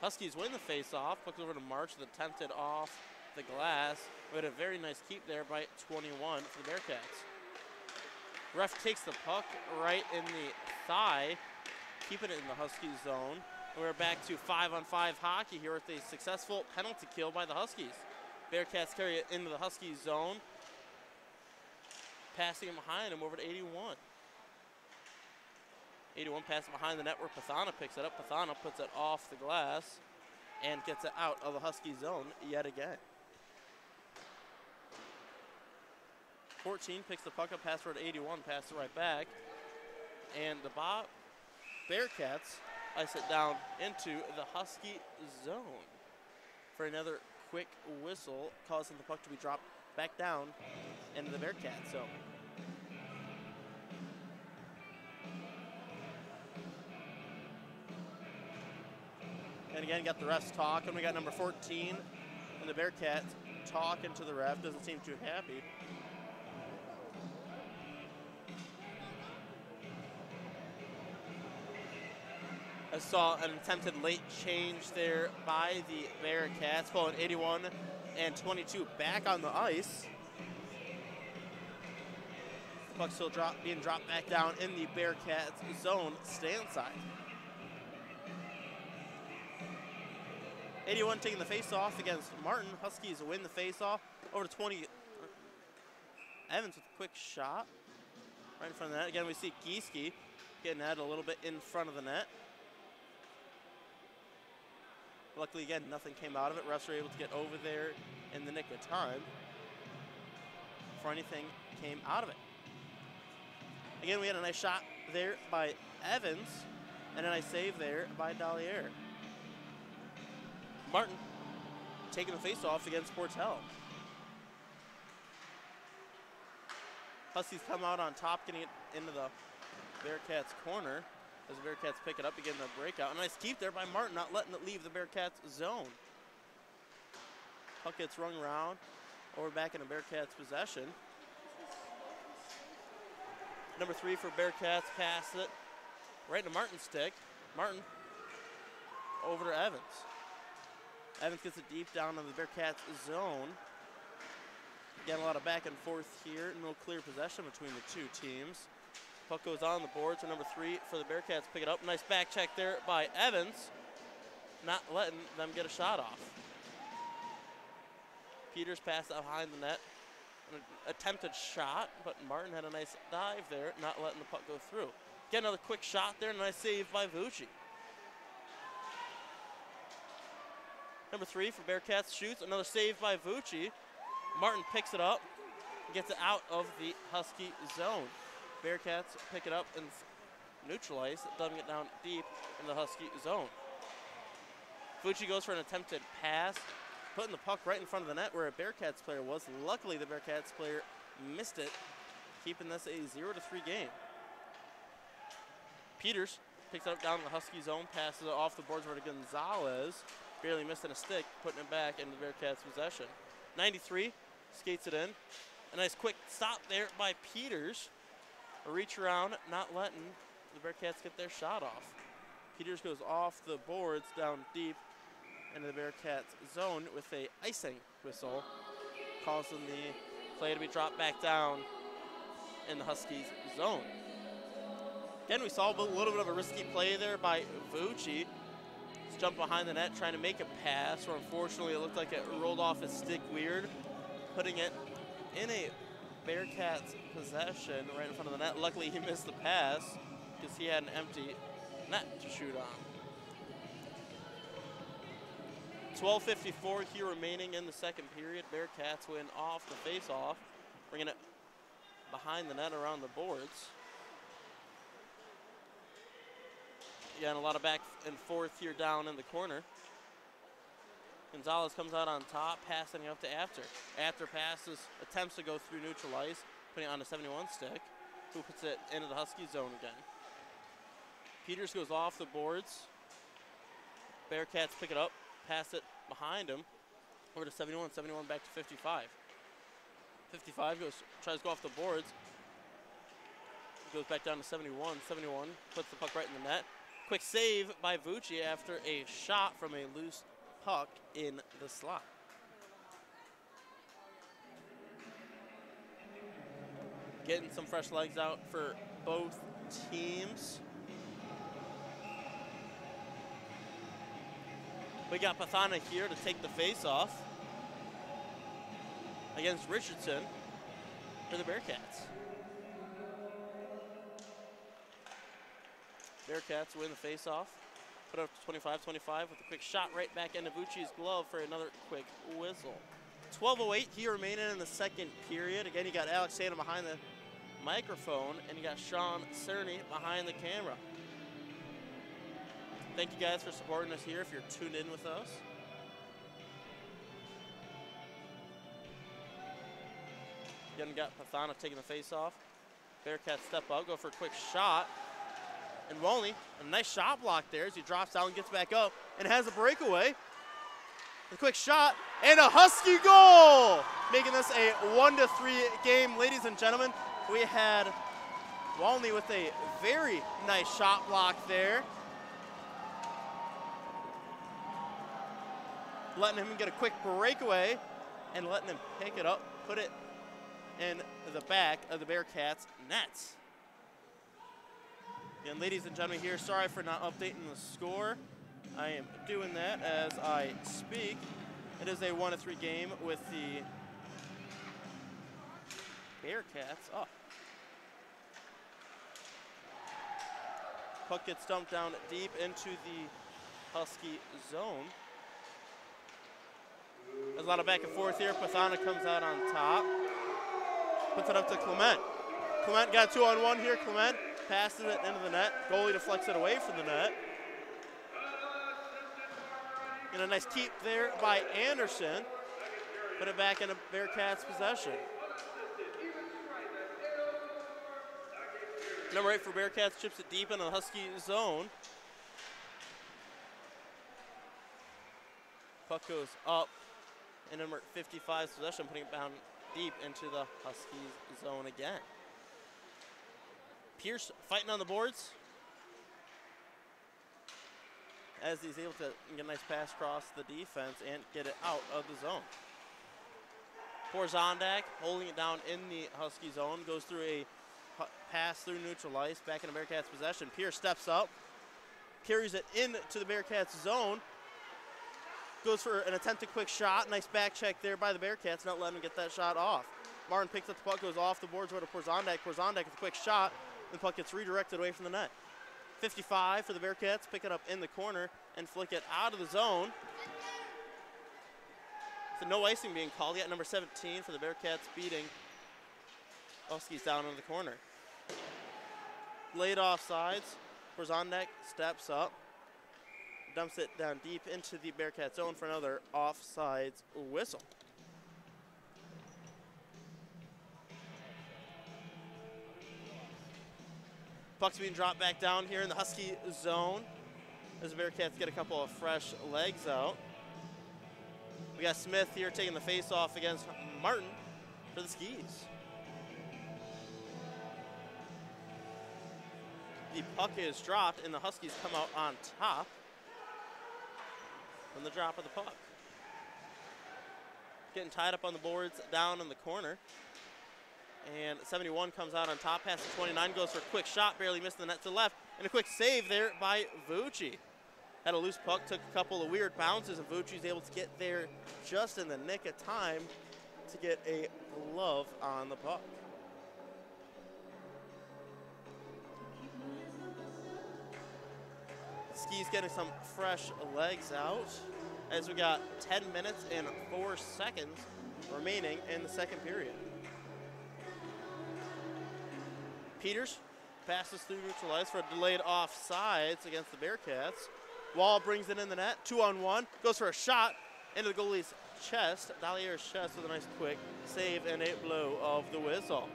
Huskies win the face off. Puck over to March the attempted off the glass. Had a very nice keep there by 21 for the Bearcats. Ref takes the puck right in the thigh, keeping it in the Husky zone. We're back to five on five hockey here with a successful penalty kill by the Huskies. Bearcats carry it into the Husky zone. Passing him behind him over to 81. 81 passes behind the net where Pathana picks it up. Pathana puts it off the glass and gets it out of the Husky zone yet again. 14 picks the puck up, pass for 81, pass it right back. And the Bob Bearcats ice it down into the Husky zone for another quick whistle, causing the puck to be dropped back down into the Bearcat zone. And again, got the refs talking. We got number 14 and the Bearcats talking to the ref. Doesn't seem too happy. Saw an attempted late change there by the Bearcats, pulling 81 and 22 back on the ice. Puck still drop, being dropped back down in the Bearcats zone stand side. 81 taking the face-off against Martin. Huskies win the face-off. Over to 20. Uh, Evans with a quick shot. Right in front of the net. Again, we see Gieske getting that a little bit in front of the net. Luckily, again, nothing came out of it. Refs were able to get over there in the nick of time before anything came out of it. Again, we had a nice shot there by Evans and a nice save there by Dalier. Martin taking the face-off against Portel. Huskies come out on top, getting it into the Bearcats corner as the Bearcats pick it up again the breakout. A nice keep there by Martin, not letting it leave the Bearcats zone. Puck gets rung around over back in the Bearcats possession. Number three for Bearcats, pass it right to Martin's stick. Martin over to Evans. Evans gets it deep down in the Bearcats zone. Getting a lot of back and forth here. No clear possession between the two teams. Puck goes on the board to number three for the Bearcats. Pick it up. Nice back check there by Evans. Not letting them get a shot off. Peters passed out behind the net. An attempted shot, but Martin had a nice dive there, not letting the puck go through. Get another quick shot there, nice save by Vucci. Number three for Bearcats shoots. Another save by Vucci. Martin picks it up, gets it out of the Husky zone. Bearcats pick it up and neutralize, dumping it down deep in the Husky zone. Vucci goes for an attempted pass, putting the puck right in front of the net where a Bearcats player was. Luckily, the Bearcats player missed it, keeping this a 0 to 3 game. Peters picks it up down in the Husky zone, passes it off the boards over to Gonzalez barely missing a stick, putting it back into the Bearcats' possession. 93 skates it in. A nice quick stop there by Peters. A reach around, not letting the Bearcats get their shot off. Peters goes off the boards down deep into the Bearcats zone with a icing whistle, causing the play to be dropped back down in the Huskies zone. Again, we saw a little bit of a risky play there by Vucci jumped behind the net trying to make a pass, where unfortunately it looked like it rolled off his stick weird, putting it in a Bearcats possession right in front of the net. Luckily he missed the pass because he had an empty net to shoot on. 12.54 here remaining in the second period. Bearcats win off the face-off, bringing it behind the net around the boards. Again, a lot of back and forth here down in the corner. Gonzalez comes out on top, passing up to After. After passes, attempts to go through neutral ice, putting it on a 71 stick, who puts it into the Husky zone again. Peters goes off the boards. Bearcats pick it up, pass it behind him, over to 71, 71 back to 55. 55 goes, tries to go off the boards, goes back down to 71, 71, puts the puck right in the net. Quick save by Vucci after a shot from a loose puck in the slot. Getting some fresh legs out for both teams. We got Pathana here to take the face off against Richardson for the Bearcats. Bearcats win the face-off. Put up 25-25 with a quick shot right back into Vucci's glove for another quick whistle. 12.08 here remaining in the second period. Again, you got Alex Tatum behind the microphone, and you got Sean Cerny behind the camera. Thank you guys for supporting us here if you're tuned in with us. Again, got Pathana taking the face off. Bearcats step up, go for a quick shot. And Walney, a nice shot block there as he drops down and gets back up and has a breakaway. A quick shot and a Husky goal, making this a one to three game, ladies and gentlemen. We had Walney with a very nice shot block there, letting him get a quick breakaway and letting him pick it up, put it in the back of the Bearcats' nets. And ladies and gentlemen here, sorry for not updating the score. I am doing that as I speak. It is a one to three game with the Bearcats up. Puck gets dumped down deep into the Husky zone. There's a lot of back and forth here. Pathana comes out on top. Puts it up to Clement. Clement got two on one here. Clement passes it into the net. Goalie deflects it away from the net. And a nice keep there by Anderson. Put it back into Bearcats possession. Number eight for Bearcats chips it deep in the Husky zone. Puck goes up and number 55's possession, putting it down deep into the Huskies zone again. Pierce fighting on the boards as he's able to get a nice pass across the defense and get it out of the zone. Porzondek holding it down in the Husky zone, goes through a pass through neutral ice, back in the Bearcats possession. Pierce steps up, carries it into the Bearcats zone, goes for an attempted quick shot. Nice back check there by the Bearcats, not letting him get that shot off. Martin picks up the puck, goes off the boards over to Porzondek. Porzondek with a quick shot. The puck gets redirected away from the net. 55 for the Bearcats, pick it up in the corner and flick it out of the zone. So no icing being called yet. Number 17 for the Bearcats beating Huskies down in the corner. Laid off sides. Porzondek steps up dumps it down deep into the Bearcat zone for another offsides whistle. Puck's being dropped back down here in the Husky zone as the Bearcats get a couple of fresh legs out. We got Smith here taking the face off against Martin for the skis. The puck is dropped and the Huskies come out on top from the drop of the puck. Getting tied up on the boards down in the corner. And 71 comes out on top, pass to 29, goes for a quick shot, barely missing the net to the left, and a quick save there by Vucci. Had a loose puck, took a couple of weird bounces, and Vucci's able to get there just in the nick of time to get a glove on the puck. Ski's getting some fresh legs out as we got 10 minutes and 4 seconds remaining in the second period. Peters passes through neutral ice for a delayed offsides against the Bearcats. Wall brings it in the net, two on one, goes for a shot into the goalie's chest, Dalier's chest with a nice quick save and a blow of the whistle.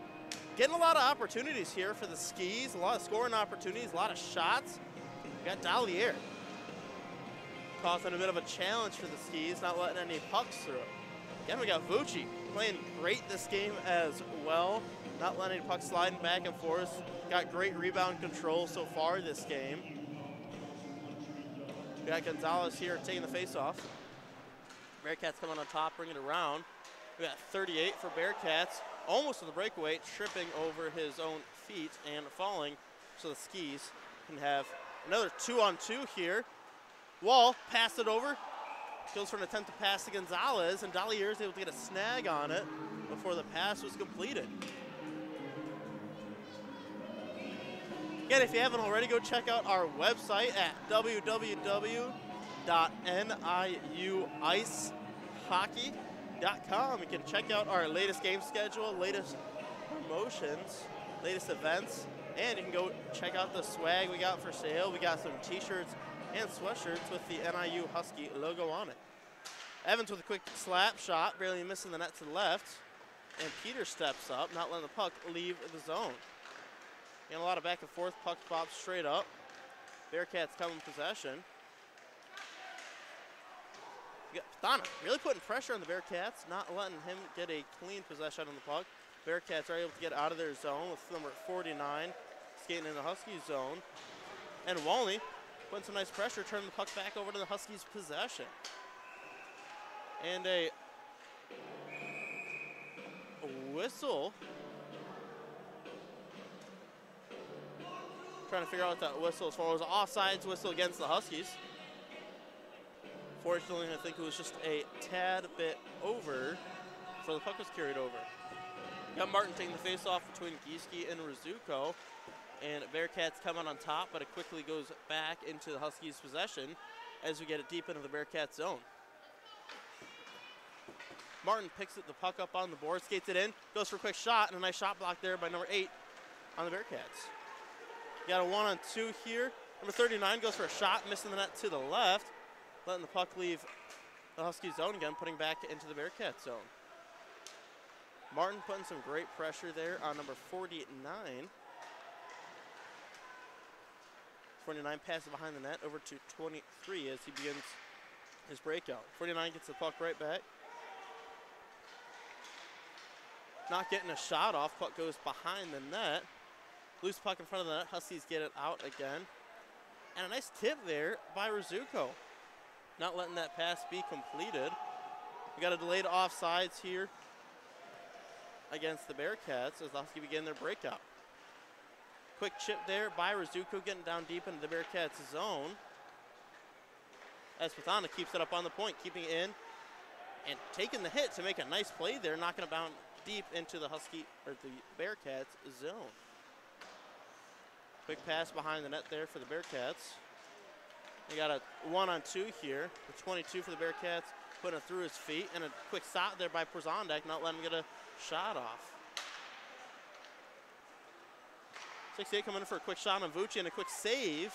Getting a lot of opportunities here for the Skis, a lot of scoring opportunities, a lot of shots. We got Dalier causing a bit of a challenge for the Skis, not letting any pucks through. Again, we got Vucci playing great this game as well, not letting pucks sliding back and forth. Got great rebound control so far this game. We got Gonzalez here taking the face-off. Bearcats coming on top, bringing it around. We got 38 for Bearcats, almost to the breakaway, tripping over his own feet and falling, so the Skis can have Another two on two here. Wall pass it over. Goes for an attempt to pass to Gonzalez, and Dalier is able to get a snag on it before the pass was completed. Again, if you haven't already, go check out our website at www.niuicehockey.com. You can check out our latest game schedule, latest promotions, latest events, and you can go check out the swag we got for sale. We got some t-shirts and sweatshirts with the NIU Husky logo on it. Evans with a quick slap shot, barely missing the net to the left. And Peter steps up, not letting the puck leave the zone. Getting a lot of back and forth, puck pops straight up. Bearcats come in possession. Thana really putting pressure on the Bearcats, not letting him get a clean possession on the puck. Bearcats are able to get out of their zone with number 49 skating in the Huskies zone. And Walney putting some nice pressure, turning the puck back over to the Huskies' possession. And a whistle. Trying to figure out that whistle as far as offsides whistle against the Huskies. Fortunately, I think it was just a tad bit over, so the puck was carried over. Got Martin taking the face-off between Gieske and Rizuko, and Bearcats come out on top, but it quickly goes back into the Huskies' possession as we get it deep into the Bearcats' zone. Martin picks it, the puck up on the board, skates it in, goes for a quick shot, and a nice shot block there by number eight on the Bearcats. Got a one on two here. Number 39 goes for a shot, missing the net to the left letting the puck leave the Huskies zone again, putting back into the Bearcats zone. Martin putting some great pressure there on number 49. 49 passes behind the net over to 23 as he begins his breakout. 49 gets the puck right back. Not getting a shot off, puck goes behind the net. Loose puck in front of the net, Huskies get it out again. And a nice tip there by Rizuko not letting that pass be completed. We got a delayed offsides here against the Bearcats as Husky begin their breakout. Quick chip there by Rizuko getting down deep into the Bearcats zone. As Pathana keeps it up on the point, keeping it in and taking the hit to make a nice play there, knocking it down deep into the Husky or the Bearcats zone. Quick pass behind the net there for the Bearcats. They got a one on two here. The 22 for the Bearcats, putting it through his feet, and a quick stop there by Porzondek, not letting him get a shot off. 68 coming in for a quick shot on Vucci and a quick save.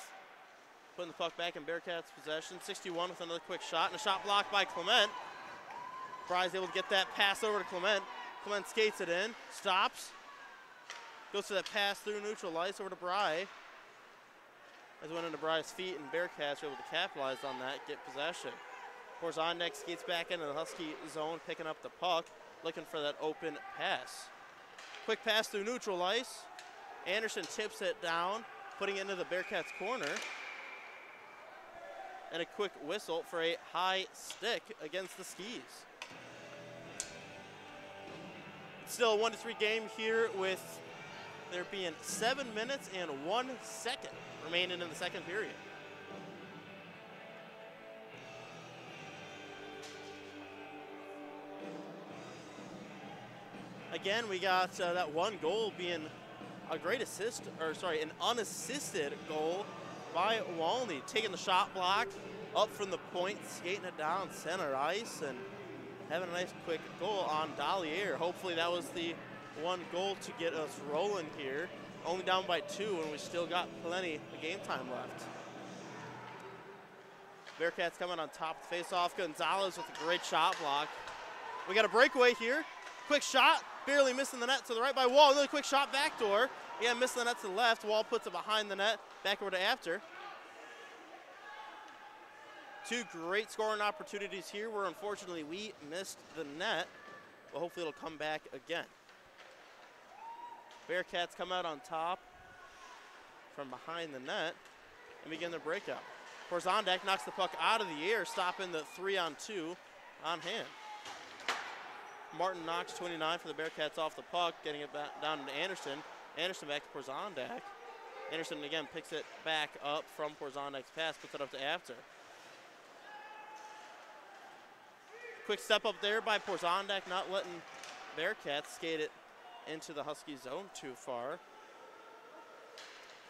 Putting the puck back in Bearcats possession. 61 with another quick shot and a shot blocked by Clement. Bry's able to get that pass over to Clement. Clement skates it in, stops, goes to that pass through neutral ice over to Bry. As went into Bry's feet, and Bearcats were able to capitalize on that, get possession. Of course, Porzondek skates back into the Husky zone, picking up the puck, looking for that open pass. Quick pass through neutral ice. Anderson tips it down, putting it into the Bearcats corner. And a quick whistle for a high stick against the Skis. Still a one to three game here with there being seven minutes and one second remaining in the second period. Again, we got uh, that one goal being a great assist, or sorry, an unassisted goal by Walney, taking the shot block up from the point, skating it down center ice, and having a nice quick goal on Dollier. Hopefully that was the one goal to get us rolling here. Only down by two, and we still got plenty of game time left. Bearcats coming on top of the faceoff. Gonzalez with a great shot block. We got a breakaway here. Quick shot, barely missing the net to the right by Wall. Another quick shot backdoor. Yeah, missing the net to the left. Wall puts it behind the net, back over to after. Two great scoring opportunities here where unfortunately we missed the net, but hopefully it'll come back again. Bearcats come out on top from behind the net and begin their breakout. Porzondek knocks the puck out of the air, stopping the three on two on hand. Martin knocks 29 for the Bearcats off the puck, getting it down to Anderson. Anderson back to Porzondek. Anderson again picks it back up from Porzondek's pass, puts it up to after. Quick step up there by Porzondek, not letting Bearcats skate it into the Husky zone too far.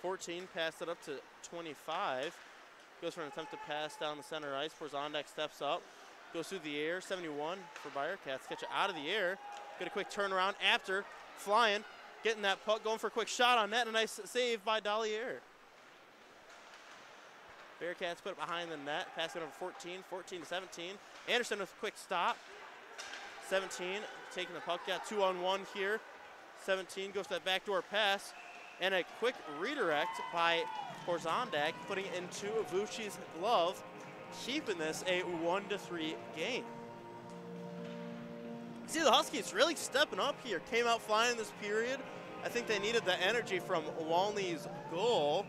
14 passed it up to 25. Goes for an attempt to pass down the center ice. Porzondek steps up, goes through the air. 71 for Bearcats. Catch it out of the air. Get a quick turnaround after flying, getting that puck, going for a quick shot on net. And a nice save by Dollier. Bearcats put it behind the net. passing over 14, 14 to 17. Anderson with a quick stop. 17 taking the puck. Got two on one here. 17 goes to that backdoor pass and a quick redirect by Porzondek, putting it into Vucci's glove, keeping this a one to three game. See the Huskies really stepping up here. Came out flying this period. I think they needed the energy from Walney's goal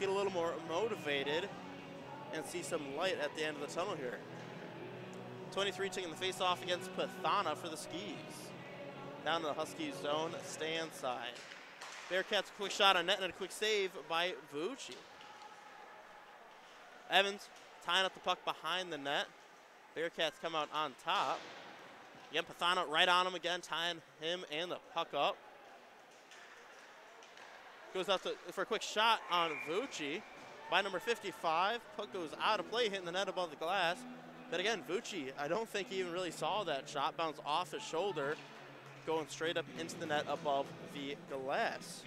get a little more motivated and see some light at the end of the tunnel here. 23 taking the face off against Pathana for the skis. Down to the Huskies zone, stand side. Bearcats quick shot on net and a quick save by Vucci. Evans tying up the puck behind the net. Bearcats come out on top. Again, Pathana right on him again, tying him and the puck up. Goes out to, for a quick shot on Vucci by number 55. Puck goes out of play, hitting the net above the glass. But again, Vucci, I don't think he even really saw that shot. Bounce off his shoulder, going straight up into the net above the glass.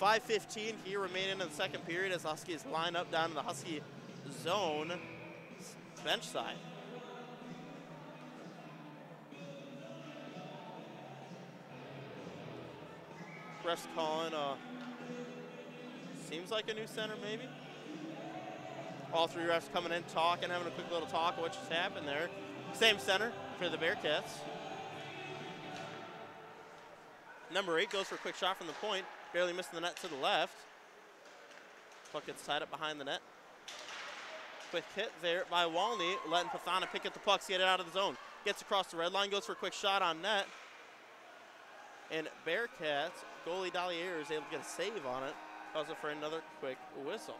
5.15 here remaining in the second period as Huskies line up down in the Husky zone bench side. Refs calling, uh, seems like a new center maybe. All three refs coming in, talking, having a quick little talk of what just happened there. Same center for the Bearcats. Number eight goes for a quick shot from the point, barely missing the net to the left. Puck gets tied up behind the net. Quick hit there by Walney, letting Pathana pick up the pucks, get it out of the zone. Gets across the red line, goes for a quick shot on net. And Bearcats, goalie Dalier is able to get a save on it, causing for another quick whistle.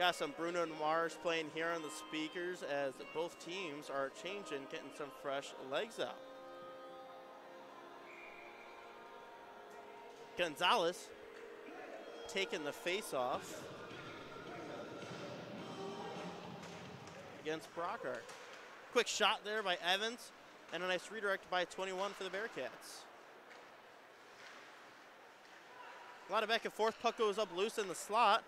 Got some Bruno Mars playing here on the speakers as both teams are changing, getting some fresh legs out. Gonzalez taking the face off against Brockhart. Quick shot there by Evans and a nice redirect by 21 for the Bearcats. A lot of back and forth. Puck goes up loose in the slot.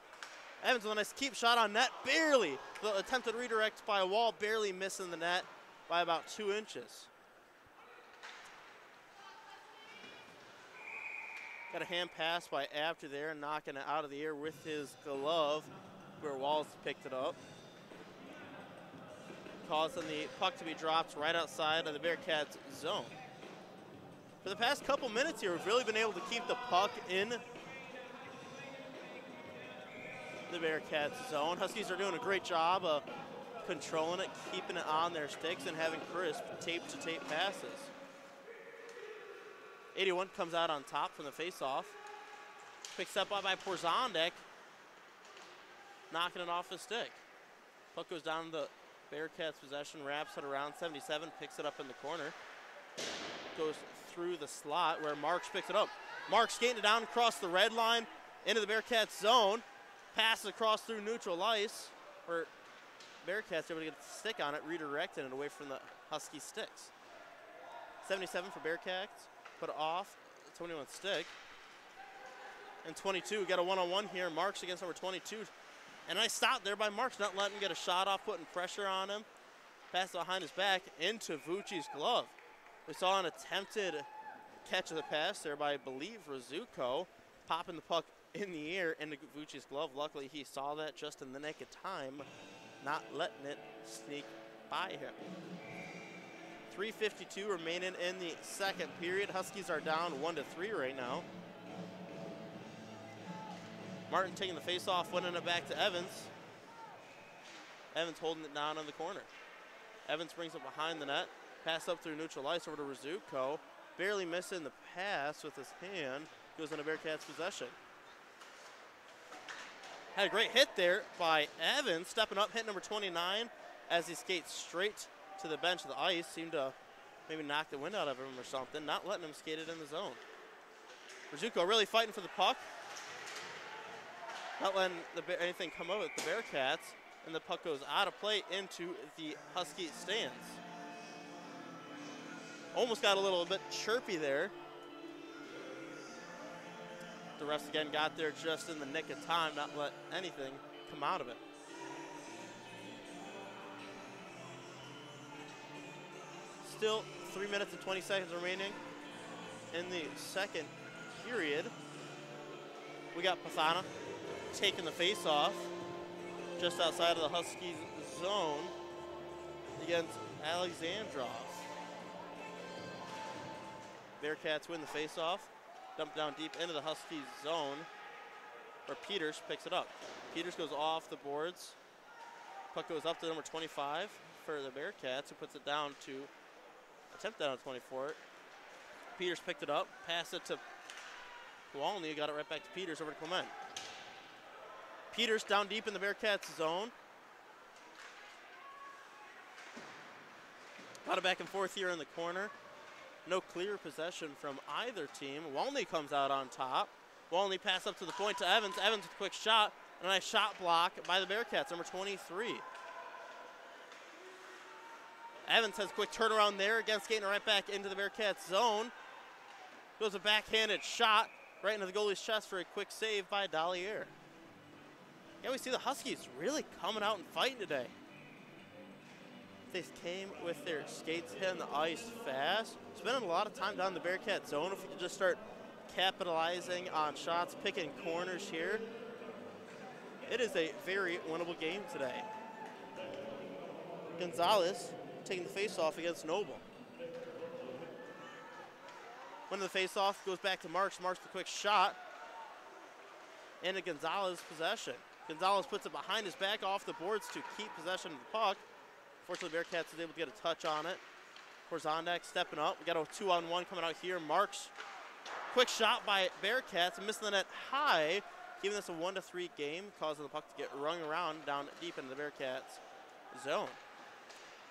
Evans with a nice keep shot on net, barely. The attempted redirect by wall, barely missing the net by about two inches. Got a hand pass by After there, knocking it out of the air with his glove, where Walls picked it up. Causing the puck to be dropped right outside of the Bearcats' zone. For the past couple minutes here, we've really been able to keep the puck in the Bearcats zone. Huskies are doing a great job of controlling it, keeping it on their sticks, and having crisp tape-to-tape passes. 81 comes out on top from the faceoff. Picks up by Porzondek, knocking it off his stick. Puck goes down the Bearcats possession, wraps it around 77, picks it up in the corner. Goes through the slot where Marks picks it up. Marks skating it down across the red line into the Bearcats zone. Passes across through neutral ice, where Bearcats able to get a stick on it, redirecting it away from the Husky sticks. 77 for Bearcats, put off, 21 stick. And 22, got a one-on-one here. Marks against number 22. And I stopped there by Marks, not letting him get a shot off, putting pressure on him. Pass behind his back into Vucci's glove. We saw an attempted catch of the pass there by, I believe, Rizuko, popping the puck in the air into Vucci's glove. Luckily, he saw that just in the nick of time, not letting it sneak by him. 3.52 remaining in the second period. Huskies are down 1 to 3 right now. Martin taking the face off, winning it back to Evans. Evans holding it down in the corner. Evans brings it behind the net. Pass up through neutral ice over to Rizuko. Barely missing the pass with his hand. Goes into Bearcats' possession. Had a great hit there by Evans, stepping up, hit number 29 as he skates straight to the bench of the ice. Seemed to maybe knock the wind out of him or something, not letting him skate it in the zone. Rizuko really fighting for the puck. Not letting the, anything come out with the Bearcats, and the puck goes out of play into the Husky stands. Almost got a little bit chirpy there. The refs again got there just in the nick of time, not let anything come out of it. Still three minutes and 20 seconds remaining in the second period. We got Pathana taking the face off just outside of the Huskies zone against Alexandrov. Bearcats win the face off. Dumped down deep into the Huskies zone. where Peters picks it up. Peters goes off the boards. Puck goes up to number 25 for the Bearcats, who puts it down to attempt down 24. Peters picked it up, passed it to Walney, got it right back to Peters over to Clement. Peters down deep in the Bearcats zone. Got it back and forth here in the corner. No clear possession from either team. Walney comes out on top. Walney pass up to the point to Evans. Evans with a quick shot. And a nice shot block by the Bearcats, number 23. Evans has a quick turnaround there against getting right back into the Bearcats zone. Goes a backhanded shot right into the goalie's chest for a quick save by Dollier. Yeah, we see the Huskies really coming out and fighting today. They came with their skates hitting the ice fast. Spending a lot of time down the Bearcat zone. If we could just start capitalizing on shots, picking corners here, it is a very winnable game today. Gonzalez taking the face-off against Noble. Winning the face-off goes back to Marks. Marks the quick shot. And a Gonzalez possession. Gonzalez puts it behind his back off the boards to keep possession of the puck. Fortunately, Bearcats is able to get a touch on it. Porzondek stepping up. We got a two-on-one coming out here. Marks, quick shot by Bearcats, missing the net high, giving this a one to three game, causing the puck to get rung around down deep into the Bearcats zone.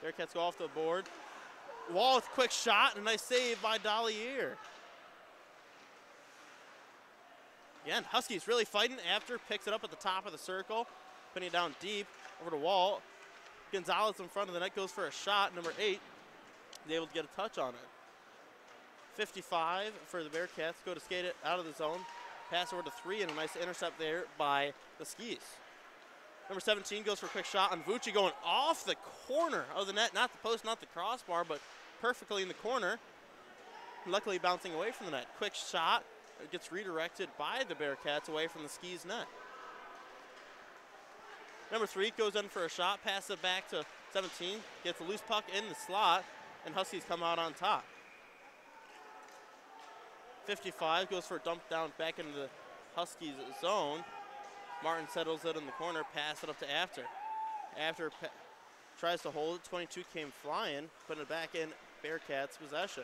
Bearcats go off the board. Wall with a quick shot and a nice save by Dollier. Again, Huskies really fighting after, picks it up at the top of the circle, putting it down deep over to Wall. Gonzalez in front of the net goes for a shot, number eight. Is able to get a touch on it. 55 for the Bearcats. Go to skate it out of the zone. Pass over to three, and a nice intercept there by the Skis. Number 17 goes for a quick shot on Vucci going off the corner of the net. Not the post, not the crossbar, but perfectly in the corner. Luckily bouncing away from the net. Quick shot. It gets redirected by the Bearcats away from the Skis net. Number three goes in for a shot, passes it back to 17, gets a loose puck in the slot, and Huskies come out on top. 55 goes for a dump down back into the Huskies zone. Martin settles it in the corner, pass it up to After. After tries to hold it, 22 came flying, putting it back in Bearcats possession.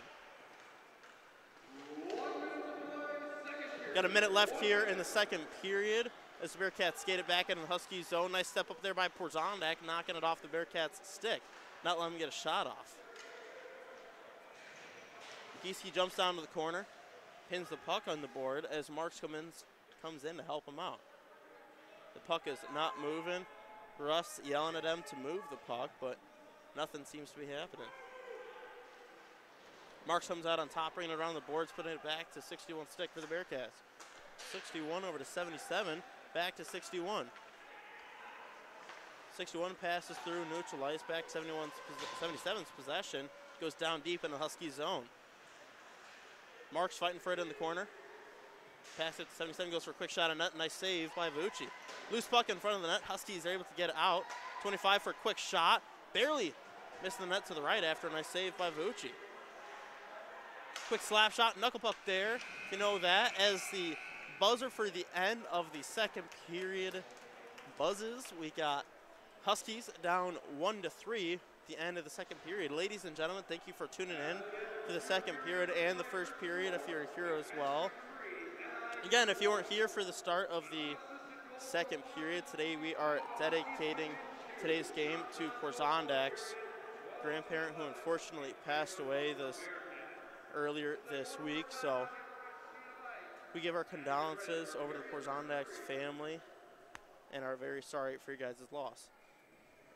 Got a minute left here in the second period as the Bearcats skate it back into the Huskies zone. Nice step up there by Porzondek, knocking it off the Bearcats stick, not letting him get a shot off. Gieske jumps down to the corner, pins the puck on the board as Marks Cummins comes in to help him out. The puck is not moving. Russ yelling at him to move the puck, but nothing seems to be happening. Marks comes out on top, bringing it around the boards, putting it back to 61 stick for the Bearcats. 61 over to 77, back to 61. 61 passes through, neutralized, back 71's, 77's possession, goes down deep in the Husky zone. Marks fighting for it in the corner. Pass it to 77, goes for a quick shot on net. Nice save by Vucci. Loose puck in front of the net. Huskies are able to get it out. 25 for a quick shot. Barely missing the net to the right after a nice save by Vucci. Quick slap shot, knuckle puck there. You know that as the buzzer for the end of the second period buzzes. We got Huskies down one to three at the end of the second period. Ladies and gentlemen, thank you for tuning in for the second period and the first period if you're here as well. Again, if you weren't here for the start of the second period, today we are dedicating today's game to Porzondek's grandparent who unfortunately passed away this earlier this week. So we give our condolences over to Porzondek's family and are very sorry for you guys' loss.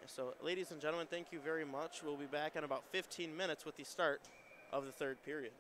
So, ladies and gentlemen, thank you very much. We'll be back in about 15 minutes with the start of the third period.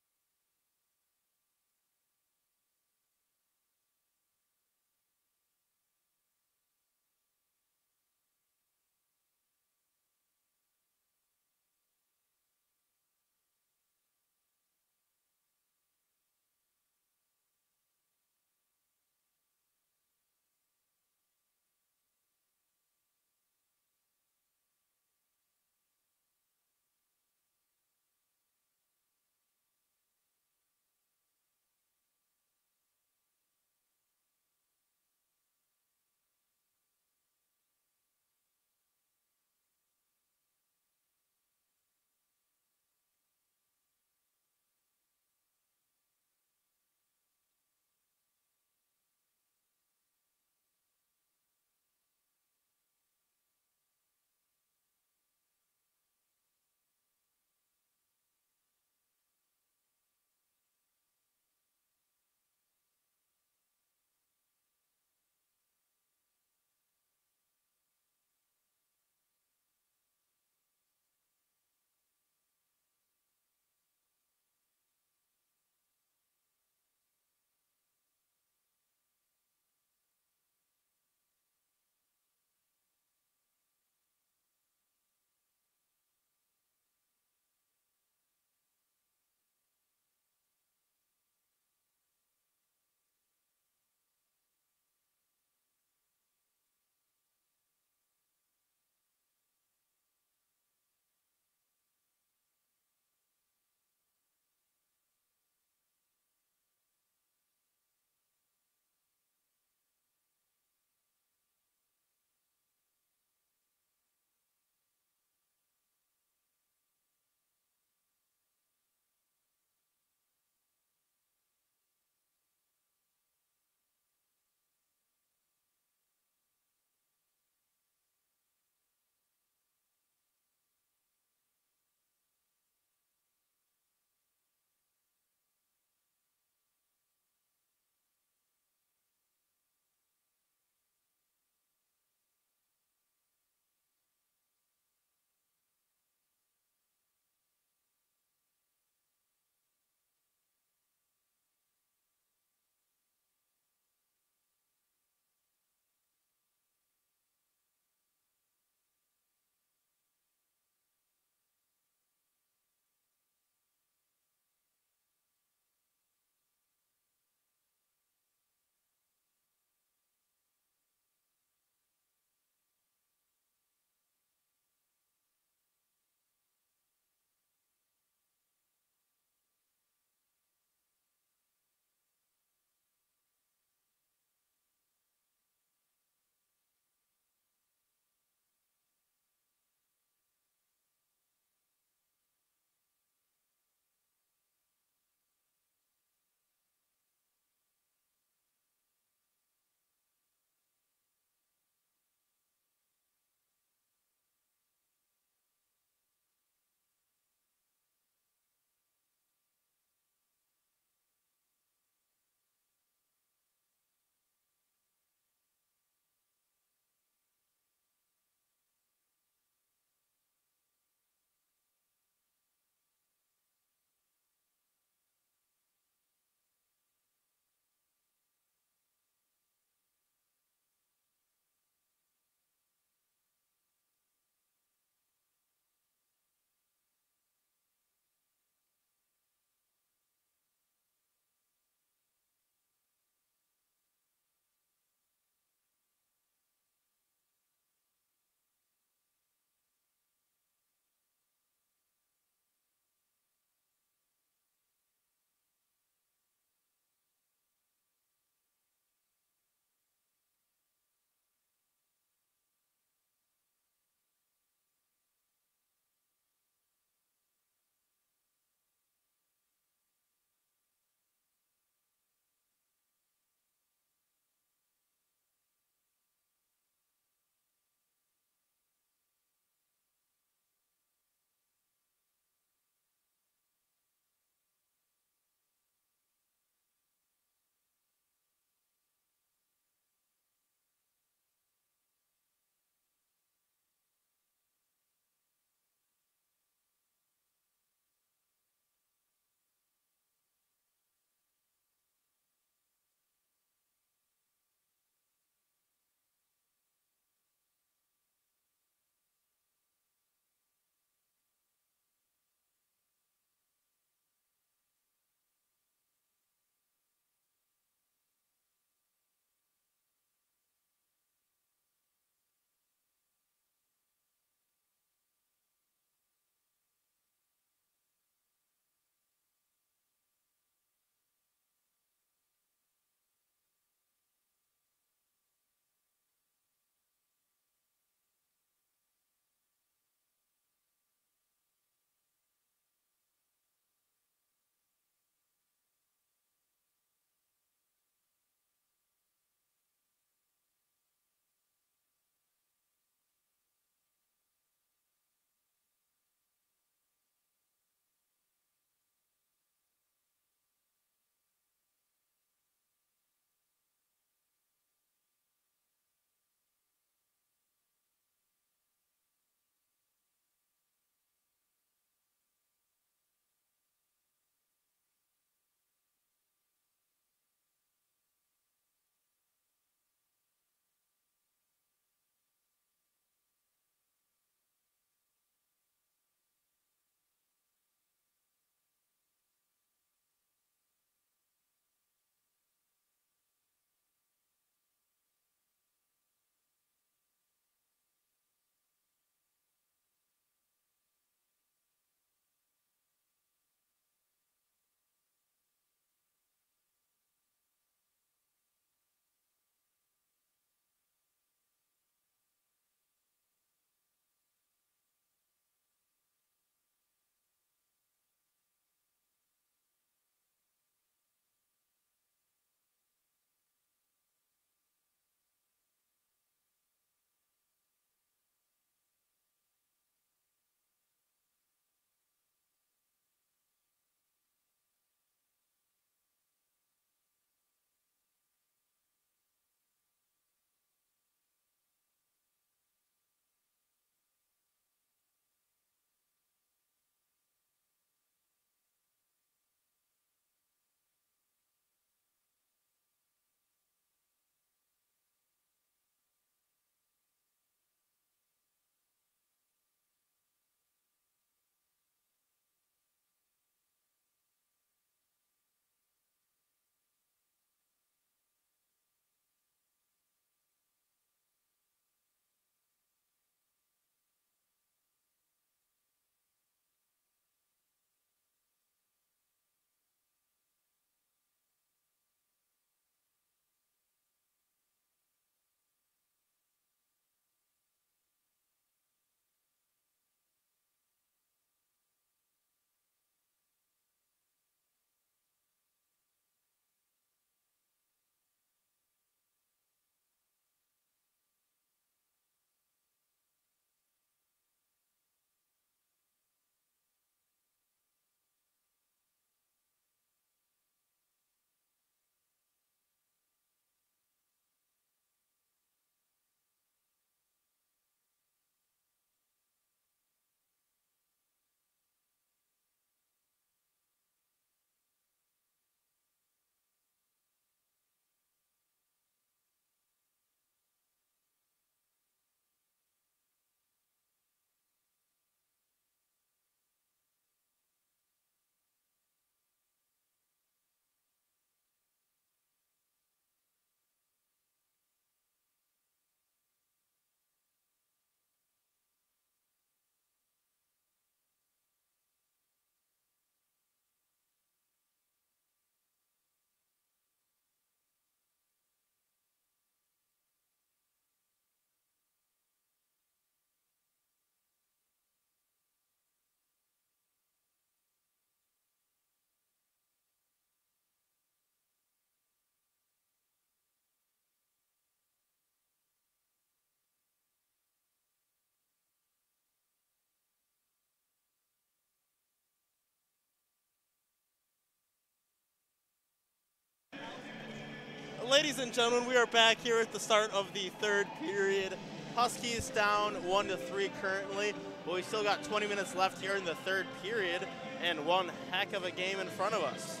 Ladies and gentlemen, we are back here at the start of the third period. Huskies down one to three currently, but we still got 20 minutes left here in the third period, and one heck of a game in front of us.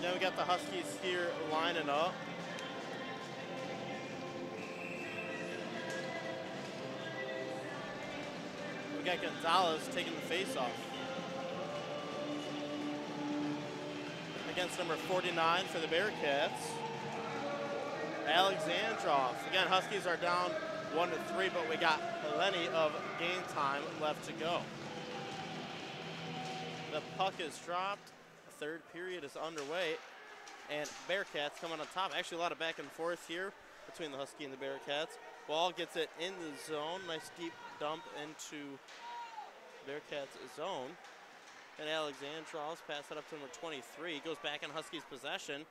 Then we got the Huskies here lining up. Got Gonzalez taking the face-off. Against number 49 for the Bearcats. Alexandrov. Again, Huskies are down one to three, but we got plenty of game time left to go. The puck is dropped. The third period is underway. And Bearcats coming on top. Actually, a lot of back and forth here between the Husky and the Bearcats. Ball gets it in the zone. Nice deep dump into Bearcats' zone. And Alexandrov's pass it up to number 23. Goes back in Huskies' possession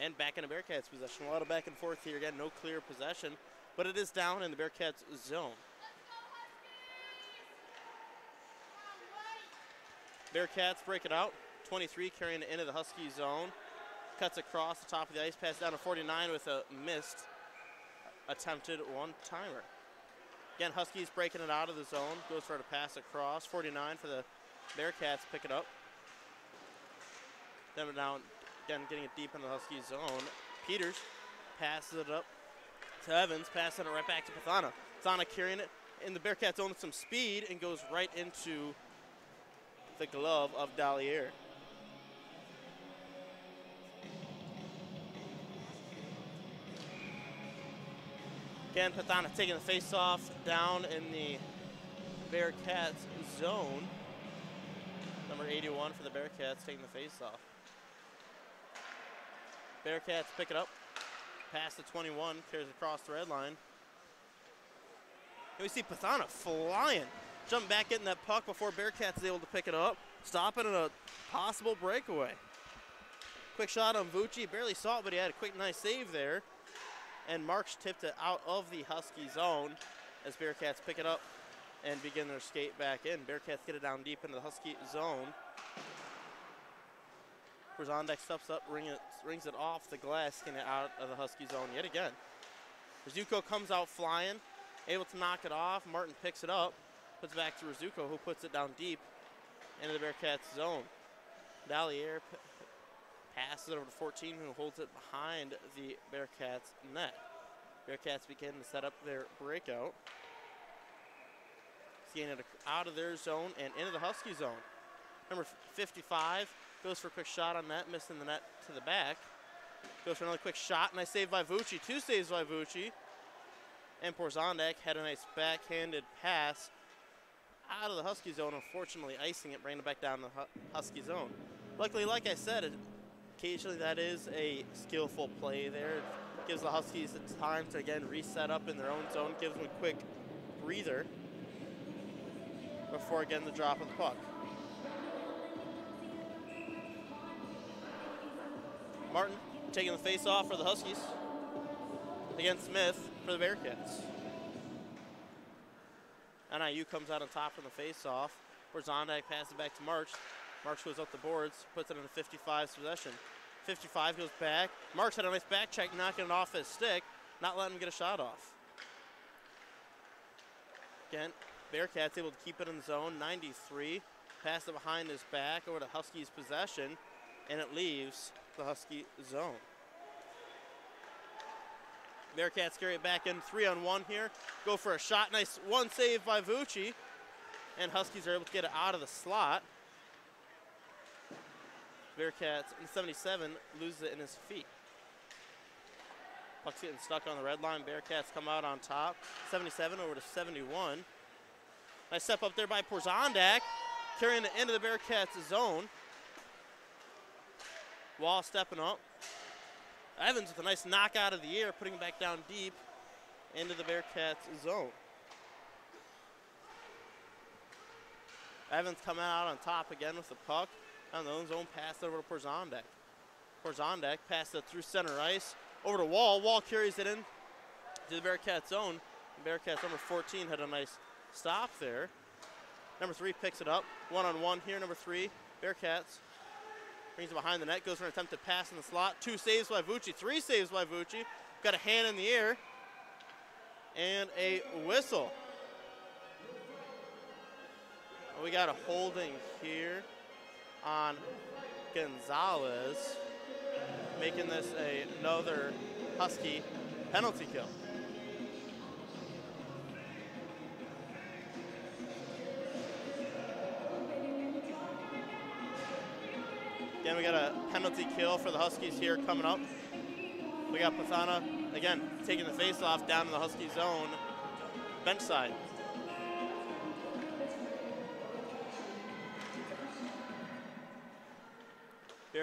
and back into Bearcats' possession. A lot of back and forth here. Again, no clear possession, but it is down in the Bearcats' zone. Bearcats break it out. 23 carrying it into the Husky zone. Cuts across the top of the ice, pass down to 49 with a missed attempted one-timer. Again, Huskies breaking it out of the zone. Goes for a pass across. 49 for the Bearcats pick it up. Then down, again, getting it deep in the Huskies zone. Peters passes it up to Evans, passing it right back to Pathana. Pathana carrying it in the Bearcats zone with some speed and goes right into the glove of Dalier. Again, Pathana taking the face-off down in the Bearcats zone. Number 81 for the Bearcats taking the face-off. Bearcats pick it up. Pass the 21, carries across the red line. And we see Pathana flying. Jump back getting that puck before Bearcats is able to pick it up. Stopping a possible breakaway. Quick shot on Vucci. Barely saw it, but he had a quick, nice save there and Marks tipped it out of the Husky zone as Bearcats pick it up and begin their skate back in. Bearcats get it down deep into the Husky zone. Porzondek steps up, ring it, rings it off the glass, getting it out of the Husky zone yet again. Rizuko comes out flying, able to knock it off. Martin picks it up, puts it back to Rizuko, who puts it down deep into the Bearcats zone. Dalier passes it over to 14, who holds it behind the Bearcats net. Bearcats begin to set up their breakout. Seeing it out of their zone and into the Husky zone. Number 55 goes for a quick shot on net, missing the net to the back. Goes for another quick shot, and I saved by Vucci. Two saves by Vucci. And Porzondek had a nice backhanded pass out of the Husky zone, unfortunately icing it, bringing it back down the Husky zone. Luckily, like I said, occasionally that is a skillful play there. It gives the Huskies time to again reset up in their own zone, gives them a quick breather before again the drop of the puck. Martin taking the face off for the Huskies against Smith for the Bearcats. NIU comes out on top from the face off. Porzondek passes it back to March. March goes up the boards, puts it in a 55 possession. 55 goes back. Marks had a nice back check, knocking it off his stick, not letting him get a shot off. Again, Bearcats able to keep it in zone. 93. Pass it behind his back over to Huskies' possession, and it leaves the Husky zone. Bearcats carry it back in three on one here. Go for a shot. Nice one save by Vucci. And Huskies are able to get it out of the slot. Bearcats in 77 loses it in his feet. Puck's getting stuck on the red line. Bearcats come out on top. 77 over to 71. Nice step up there by Porzondek, carrying the end of the Bearcats zone. Wall stepping up. Evans with a nice knock out of the air, putting it back down deep into the Bearcats zone. Evans coming out on top again with the puck on the own zone, pass over to Porzondek. Porzondek passes it through center ice, over to Wall. Wall carries it in to the Bearcats zone. Bearcats number 14 had a nice stop there. Number three picks it up. One on one here, number three. Bearcats brings it behind the net, goes for an attempted pass in the slot. Two saves by Vucci, three saves by Vucci. Got a hand in the air and a whistle. We got a holding here on Gonzalez, making this another Husky penalty kill. Again, we got a penalty kill for the Huskies here coming up. We got Pathana, again, taking the face off down in the Husky zone, bench side.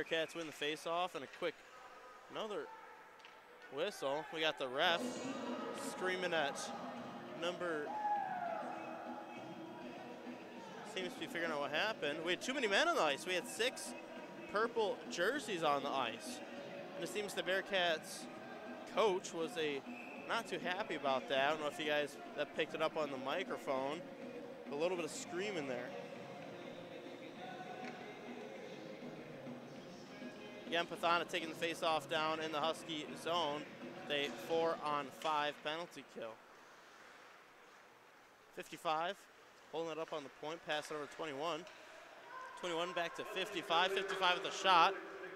Bearcats win the face off and a quick, another whistle. We got the ref screaming at number, seems to be figuring out what happened. We had too many men on the ice. We had six purple jerseys on the ice. And it seems the Bearcats coach was a not too happy about that. I don't know if you guys that picked it up on the microphone. A little bit of screaming there. Again, Pathana taking the face off down in the Husky zone. They four on five penalty kill. 55, holding it up on the point, pass it over 21. 21 back to 55, 55 with a shot,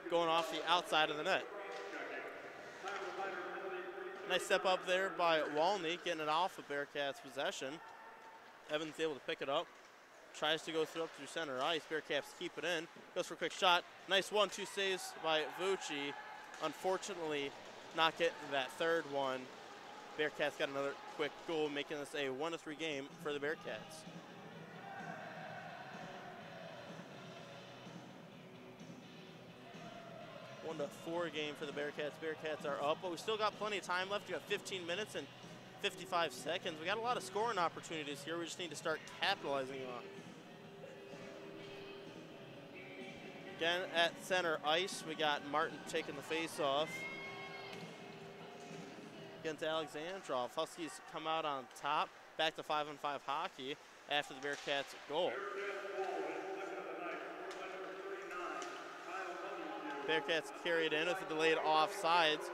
going off the outside of the net. Nice step up there by Walney, getting it off of Bearcats' possession. Evans able to pick it up. Tries to go through up through center ice. Bearcats keep it in. Goes for a quick shot. Nice one, two saves by Vucci. Unfortunately, not getting that third one. Bearcats got another quick goal, making this a one to three game for the Bearcats. One to four game for the Bearcats. Bearcats are up, but we still got plenty of time left. We got 15 minutes and 55 seconds. We got a lot of scoring opportunities here. We just need to start capitalizing on. Again, at center ice, we got Martin taking the face off against Alexandrov. Huskies come out on top, back to five on five hockey after the Bearcats goal. Bearcats carry it in with a delayed offsides,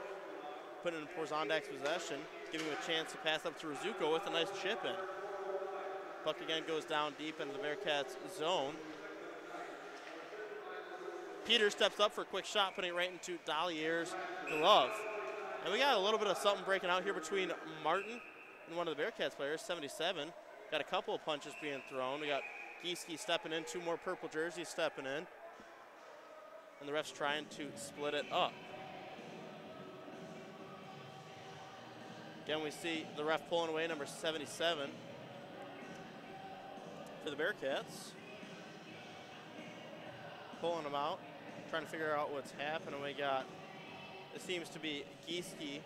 put it in Porzondek's possession, giving him a chance to pass up to Rizuko with a nice chip in. Puck again goes down deep into the Bearcats zone. Peter steps up for a quick shot, putting it right into Dalier's glove. And we got a little bit of something breaking out here between Martin and one of the Bearcats players, 77. Got a couple of punches being thrown. We got Gieske stepping in, two more purple jerseys stepping in. And the ref's trying to split it up. Again, we see the ref pulling away number 77 for the Bearcats. Pulling them out trying to figure out what's happening. We got, it seems to be Gieske.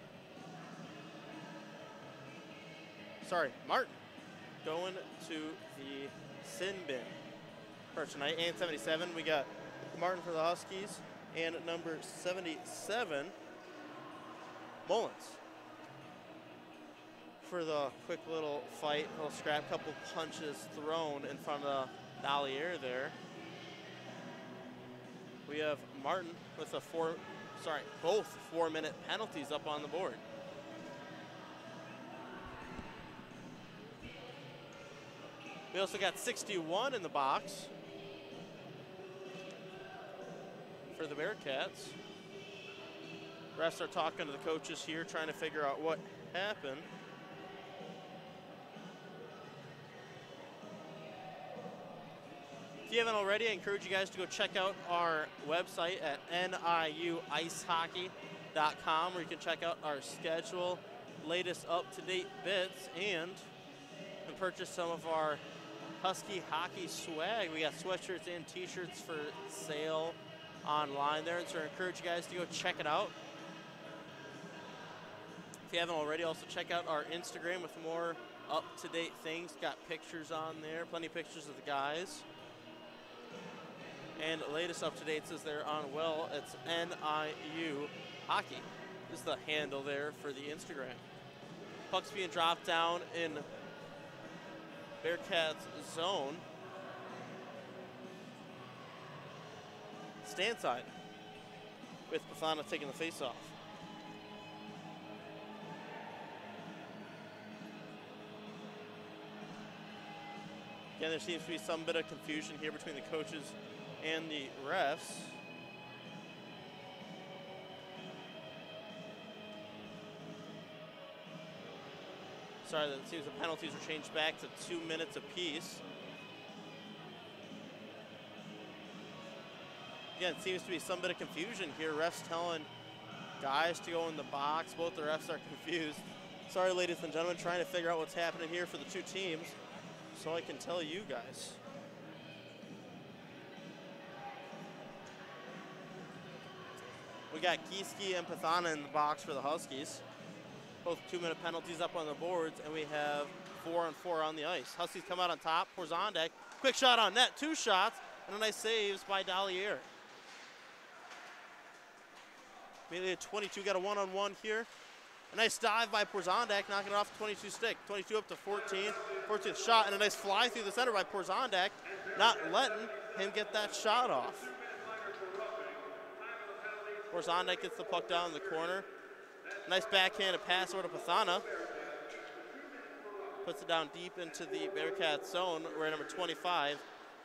Sorry, Martin going to the sin bin for tonight. And 77, we got Martin for the Huskies and number 77, Mullins. For the quick little fight, little scrap, couple punches thrown in front of Dalier there. We have Martin with a four, sorry, both four minute penalties up on the board. We also got 61 in the box for the Bearcats. Refs are talking to the coaches here, trying to figure out what happened. If you haven't already, I encourage you guys to go check out our website at niuicehockey.com where you can check out our schedule, latest up-to-date bits, and purchase some of our Husky hockey swag. We got sweatshirts and t-shirts for sale online there, so I encourage you guys to go check it out. If you haven't already, also check out our Instagram with more up-to-date things. Got pictures on there, plenty of pictures of the guys. And latest up to date says they're on well. It's NIU Hockey is the handle there for the Instagram. Puck's being dropped down in Bearcats zone. Stand side with Pathana taking the face off. Again, there seems to be some bit of confusion here between the coaches and the refs. Sorry, that seems the penalties are changed back to two minutes apiece. Again, it seems to be some bit of confusion here. Refs telling guys to go in the box. Both the refs are confused. Sorry, ladies and gentlemen, trying to figure out what's happening here for the two teams so I can tell you guys. Got Gieske and Pathana in the box for the Huskies. Both two-minute penalties up on the boards, and we have four and four on the ice. Huskies come out on top. Porzondek, quick shot on net, two shots, and a nice saves by Dalier. Immediately at 22, got a one-on-one here. A nice dive by Porzondek, knocking it off 22 stick. 22 up to 14. 14th shot, and a nice fly through the center by Porzondek, not letting him get that shot off. Porzondek gets the puck down in the corner. Nice backhanded pass over to Pathana. Puts it down deep into the Bearcat zone where number 25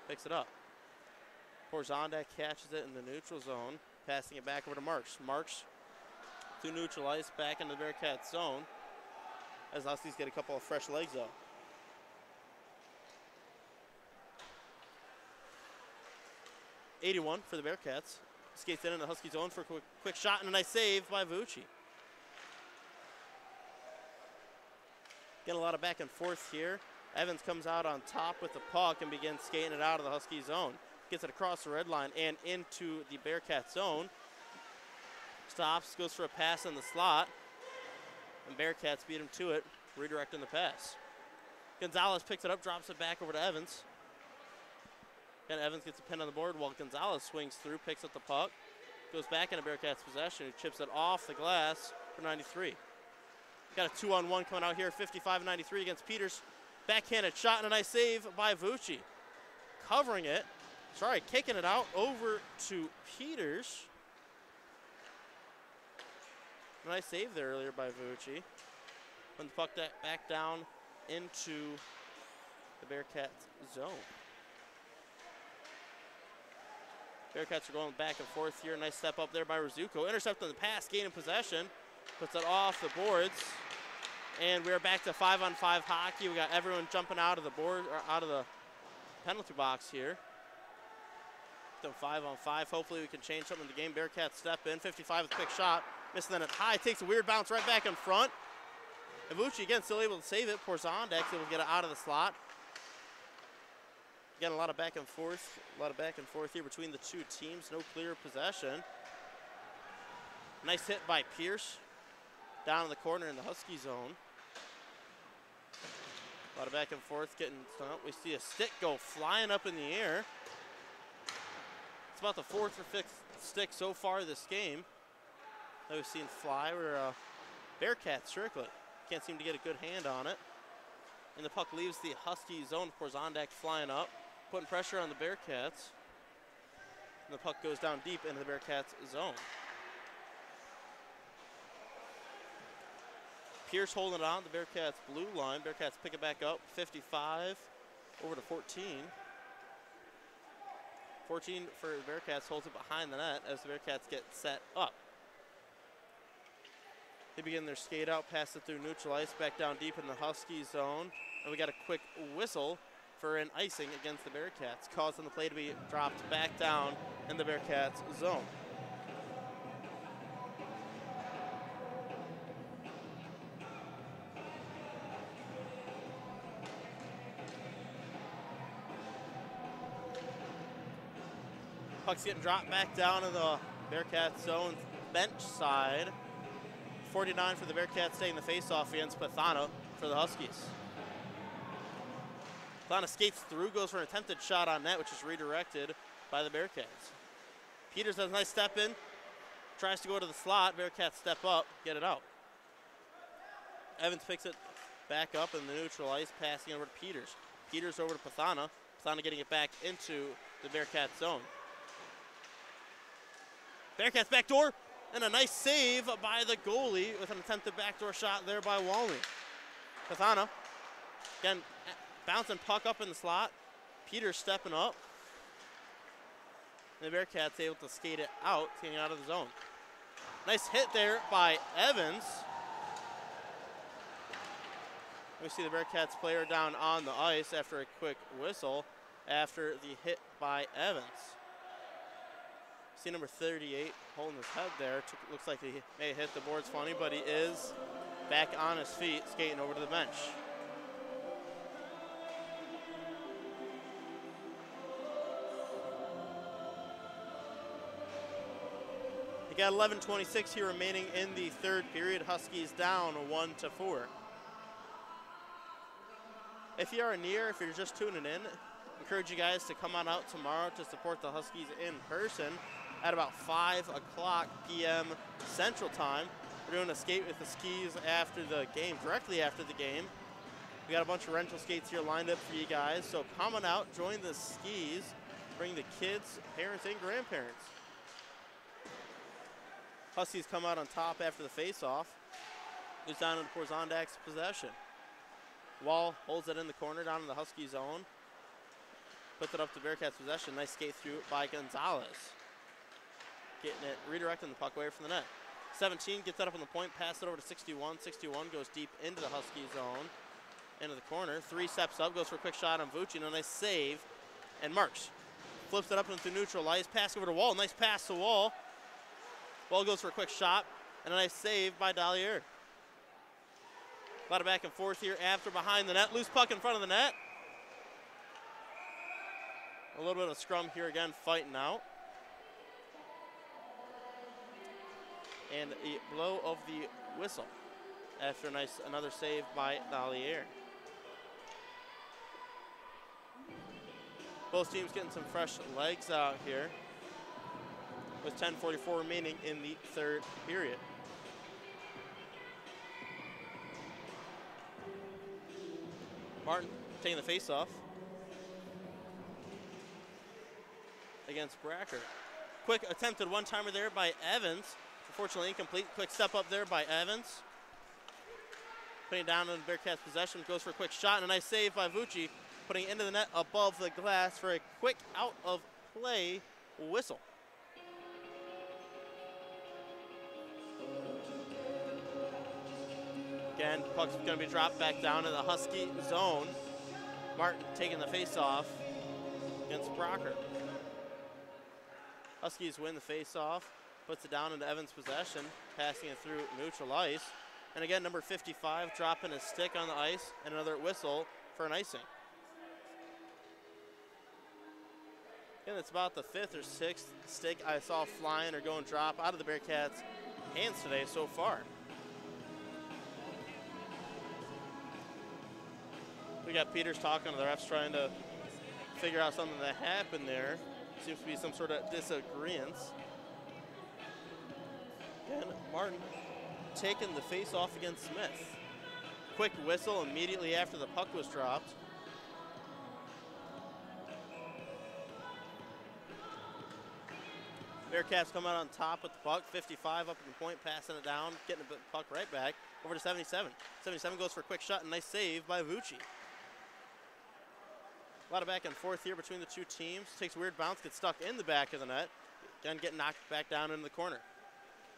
picks it up. Porzondek catches it in the neutral zone, passing it back over to Marks. Marks to neutral ice, back into the Bearcat zone as Huskies get a couple of fresh legs up. Eighty-one for the Bearcats. Skates in in the Husky zone for a quick, quick shot and a nice save by Vucci. Getting a lot of back and forth here. Evans comes out on top with the puck and begins skating it out of the Husky zone. Gets it across the red line and into the Bearcat zone. Stops, goes for a pass in the slot. And Bearcats beat him to it, redirecting the pass. Gonzalez picks it up, drops it back over to Evans. And Evans gets a pin on the board while Gonzalez swings through, picks up the puck, goes back into Bearcats' possession, who chips it off the glass for 93. Got a two on one coming out here, 55 93 against Peters. Backhanded shot and a nice save by Vucci. Covering it, sorry, kicking it out over to Peters. Nice save there earlier by Vucci. When the puck back down into the Bearcats zone. Bearcats are going back and forth here. Nice step up there by Rizuko. Intercepting the pass, gaining possession. Puts it off the boards. And we're back to five on five hockey. We got everyone jumping out of the board or out of the penalty box here. So five on five. Hopefully we can change something in the game. Bearcats step in. 55 with a quick shot. Missing then at high. Takes a weird bounce right back in front. Vucci again still able to save it. Porzondek able to get it out of the slot. Again, a lot of back and forth. A lot of back and forth here between the two teams. No clear possession. Nice hit by Pierce. Down in the corner in the Husky zone. A lot of back and forth getting stumped. We see a stick go flying up in the air. It's about the fourth or fifth stick so far this game that we've seen fly. We're uh, Bearcat circlet. Can't seem to get a good hand on it. And the puck leaves the Husky zone. Porzondek flying up, putting pressure on the Bearcats. And the puck goes down deep into the Bearcats zone. Pierce holding it on the Bearcats blue line. Bearcats pick it back up, 55 over to 14. 14 for the Bearcats holds it behind the net as the Bearcats get set up. They begin their skate out, pass it through neutral ice, back down deep in the Husky zone. And we got a quick whistle for an icing against the Bearcats, causing the play to be dropped back down in the Bearcats zone. Puck's getting dropped back down in the Bearcats zone bench side. 49 for the Bearcats taking the faceoff against Pathana for the Huskies. Pathana skates through, goes for an attempted shot on net, which is redirected by the Bearcats. Peters has a nice step in, tries to go to the slot. Bearcats step up, get it out. Evans picks it back up in the neutral ice, passing over to Peters. Peters over to Pathana. Pathana getting it back into the Bearcat zone. Bearcats backdoor, and a nice save by the goalie with an attempted backdoor shot there by Walney. Pathana, again, bouncing puck up in the slot. Peters stepping up. And the Bearcats able to skate it out, getting out of the zone. Nice hit there by Evans. We see the Bearcats player down on the ice after a quick whistle after the hit by Evans. See number 38 holding his head there. looks like he may hit the boards funny, but he is back on his feet, skating over to the bench. You got 11:26 here remaining in the third period. Huskies down one to four. If you are near, if you're just tuning in, encourage you guys to come on out tomorrow to support the Huskies in person at about 5 o'clock p.m. Central Time. We're doing a skate with the skis after the game, directly after the game. We got a bunch of rental skates here lined up for you guys. So come on out, join the skis, bring the kids, parents, and grandparents. Huskies come out on top after the face-off. Goes down into Porzondek's possession. Wall holds it in the corner down in the Husky zone. Puts it up to Bearcats possession. Nice skate through by Gonzalez. Getting it, redirecting the puck away from the net. 17 gets that up on the point, pass it over to 61. 61 goes deep into the Husky zone, into the corner. Three steps up, goes for a quick shot on Vucci, and a nice save. And Marks flips it up into neutral ice, pass over to Wall. Nice pass to Wall. Wall goes for a quick shot, and a nice save by Dalier. A lot of back and forth here after behind the net. Loose puck in front of the net. A little bit of scrum here again, fighting out. And a blow of the whistle after a nice another save by Dalier. Both teams getting some fresh legs out here with 10.44 remaining in the third period. Martin taking the face off against Bracker. Quick attempted one timer there by Evans. Unfortunately incomplete. Quick step up there by Evans. Putting it down in the Bearcats possession. Goes for a quick shot and a nice save by Vucci. Putting it into the net above the glass for a quick out of play whistle. Again, puck's going to be dropped back down in the Husky zone. Martin taking the face-off against Brocker. Huskies win the face-off, puts it down into Evans' possession, passing it through neutral ice. And again, number 55 dropping a stick on the ice and another whistle for an icing. And it's about the fifth or sixth stick I saw flying or going drop out of the Bearcats' hands today so far. We got Peters talking to the refs trying to figure out something that happened there. Seems to be some sort of disagreement. And Martin taking the face off against Smith. Quick whistle immediately after the puck was dropped. Bearcats come out on top with the puck. 55 up in the point, passing it down, getting the puck right back over to 77. 77 goes for a quick shot and nice save by Vucci. A lot of back and forth here between the two teams. Takes weird bounce, gets stuck in the back of the net. Then get knocked back down into the corner.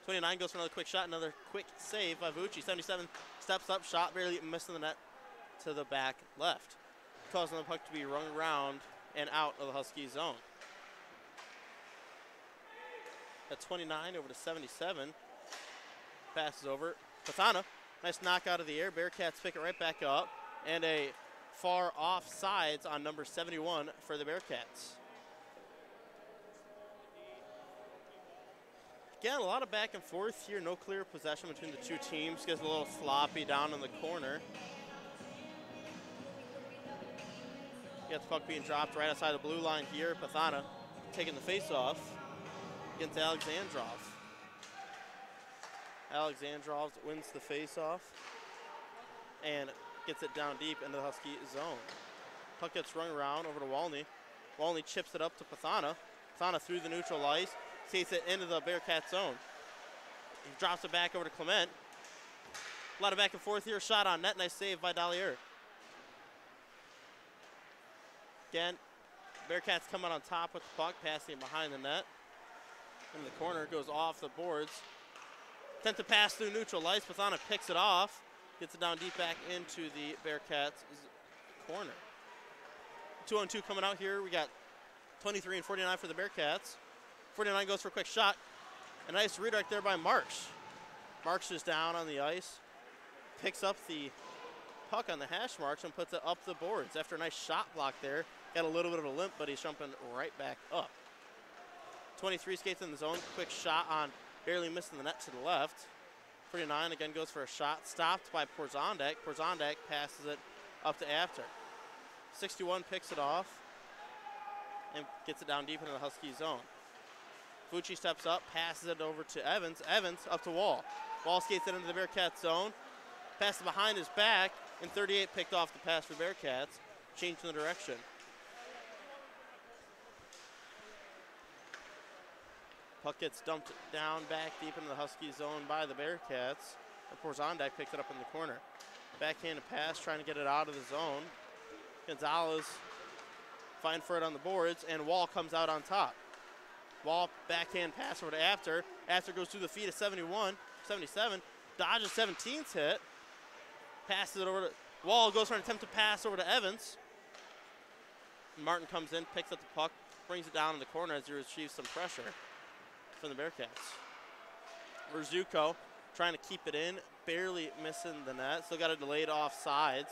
29 goes for another quick shot, another quick save by Vucci. 77 steps up, shot barely missing the net to the back left. Causing the puck to be rung around and out of the Husky zone. At 29 over to 77. Passes over. Pathana, nice knock out of the air. Bearcats pick it right back up. And a far off sides on number 71 for the Bearcats. Again, a lot of back and forth here. No clear possession between the two teams. Gets a little sloppy down in the corner. Gets the puck being dropped right outside the blue line here. Pathana taking the face off against Alexandrov. Alexandrov wins the face off. And gets it down deep into the Husky zone. Puck gets rung around over to Walney. Walney chips it up to Pathana. Pathana through the neutral ice. skates it into the Bearcat zone. He drops it back over to Clement. A lot of back and forth here. Shot on net. Nice save by Dalier. Again, Bearcats come out on top with the puck, passing behind the net. In the corner, goes off the boards. Attempt to pass through neutral ice. Pathana picks it off. Gets it down deep back into the Bearcats' corner. Two on two coming out here. We got 23 and 49 for the Bearcats. 49 goes for a quick shot. A nice redirect there by Marks. Marks is down on the ice. Picks up the puck on the hash marks and puts it up the boards. After a nice shot block there, got a little bit of a limp, but he's jumping right back up. 23 skates in the zone. Quick shot on, barely missing the net to the left. 49 again goes for a shot. Stopped by Porzondek. Porzondek passes it up to after. 61 picks it off and gets it down deep into the Husky zone. Vucci steps up, passes it over to Evans. Evans up to Wall. Wall skates it into the Bearcats zone. Passes behind his back, and 38 picked off the pass for Bearcats, changing the direction. Puck gets dumped down back deep into the Husky zone by the Bearcats. Of course, Porzondek picks it up in the corner. Backhanded pass, trying to get it out of the zone. Gonzalez fine for it on the boards, and Wall comes out on top. Wall backhand pass over to After. After goes through the feet of 71, 77, dodges 17's hit, passes it over to Wall, goes for an attempt to pass over to Evans. Martin comes in, picks up the puck, brings it down in the corner as he receives some pressure from the Bearcats. Rizuko trying to keep it in, barely missing the net. Still got a delayed off sides.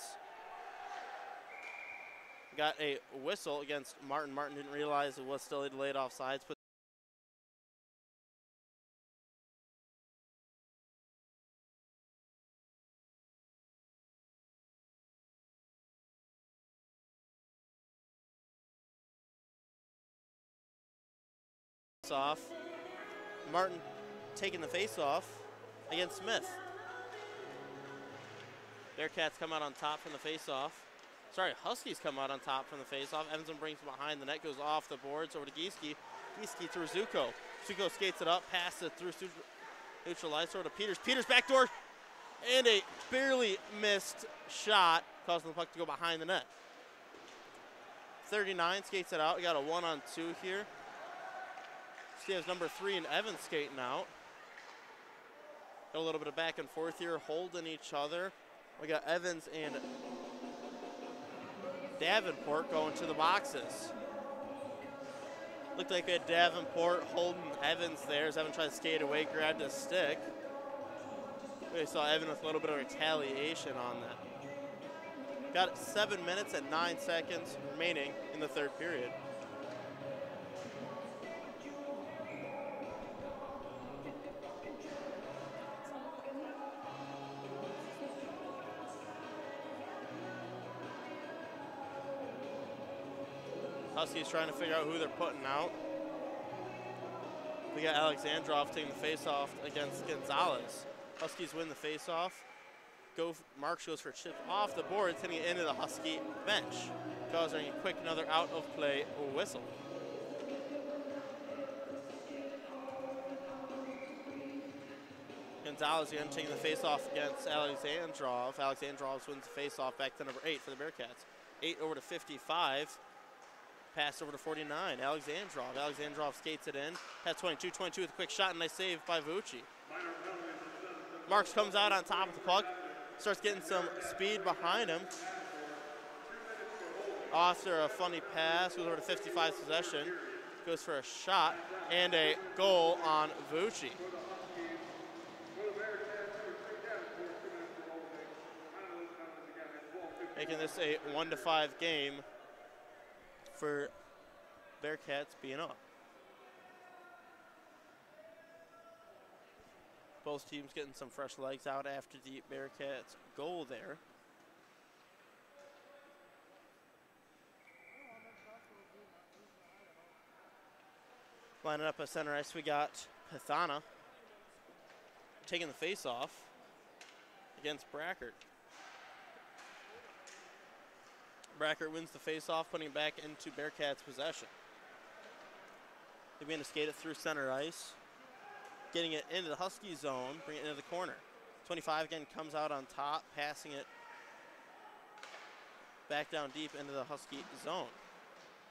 Got a whistle against Martin. Martin didn't realize it was still a delayed off sides. Put off. Martin taking the face off against Smith. Bearcats come out on top from the face off. Sorry, Huskies come out on top from the face-off. Evanson brings behind. The net goes off the boards over to Gieske. Gieske to Rizuko. Rizuko skates it up, passes it through neutral ice over to Peters. Peters backdoor, and a barely missed shot, causing the puck to go behind the net. 39 skates it out. We got a one on two here. See, has number three and Evans skating out. Got a little bit of back and forth here, holding each other. We got Evans and Davenport going to the boxes. Looked like we had Davenport holding Evans there as Evan tried to skate away, grabbed his stick. We saw Evan with a little bit of retaliation on that. Got seven minutes and nine seconds remaining in the third period. Huskies trying to figure out who they're putting out. We got Alexandrov taking the faceoff against Gonzalez. Huskies win the faceoff. Go Mark goes for chip off the board, hitting it into the Husky bench, causing a quick another out of play whistle. Gonzalez again taking the faceoff against Alexandrov. Alexandrov wins the faceoff back to number eight for the Bearcats. Eight over to 55. Pass over to 49. Alexandrov. Alexandrov skates it in. Has 22 22 with a quick shot, and nice save by Vucci. Marks comes out on top of the puck. Starts getting some speed behind him. After a funny pass, goes over to 55 possession. Goes for a shot and a goal on Vucci. Making this a one to five game for Bearcats being up. Both teams getting some fresh legs out after the Bearcats goal there. Lining up at center ice, we got Pathana taking the face off against Brackert. Brackert wins the faceoff, putting it back into Bearcats' possession. They begin to skate it through center ice. Getting it into the Husky zone, bring it into the corner. 25 again comes out on top, passing it back down deep into the Husky zone.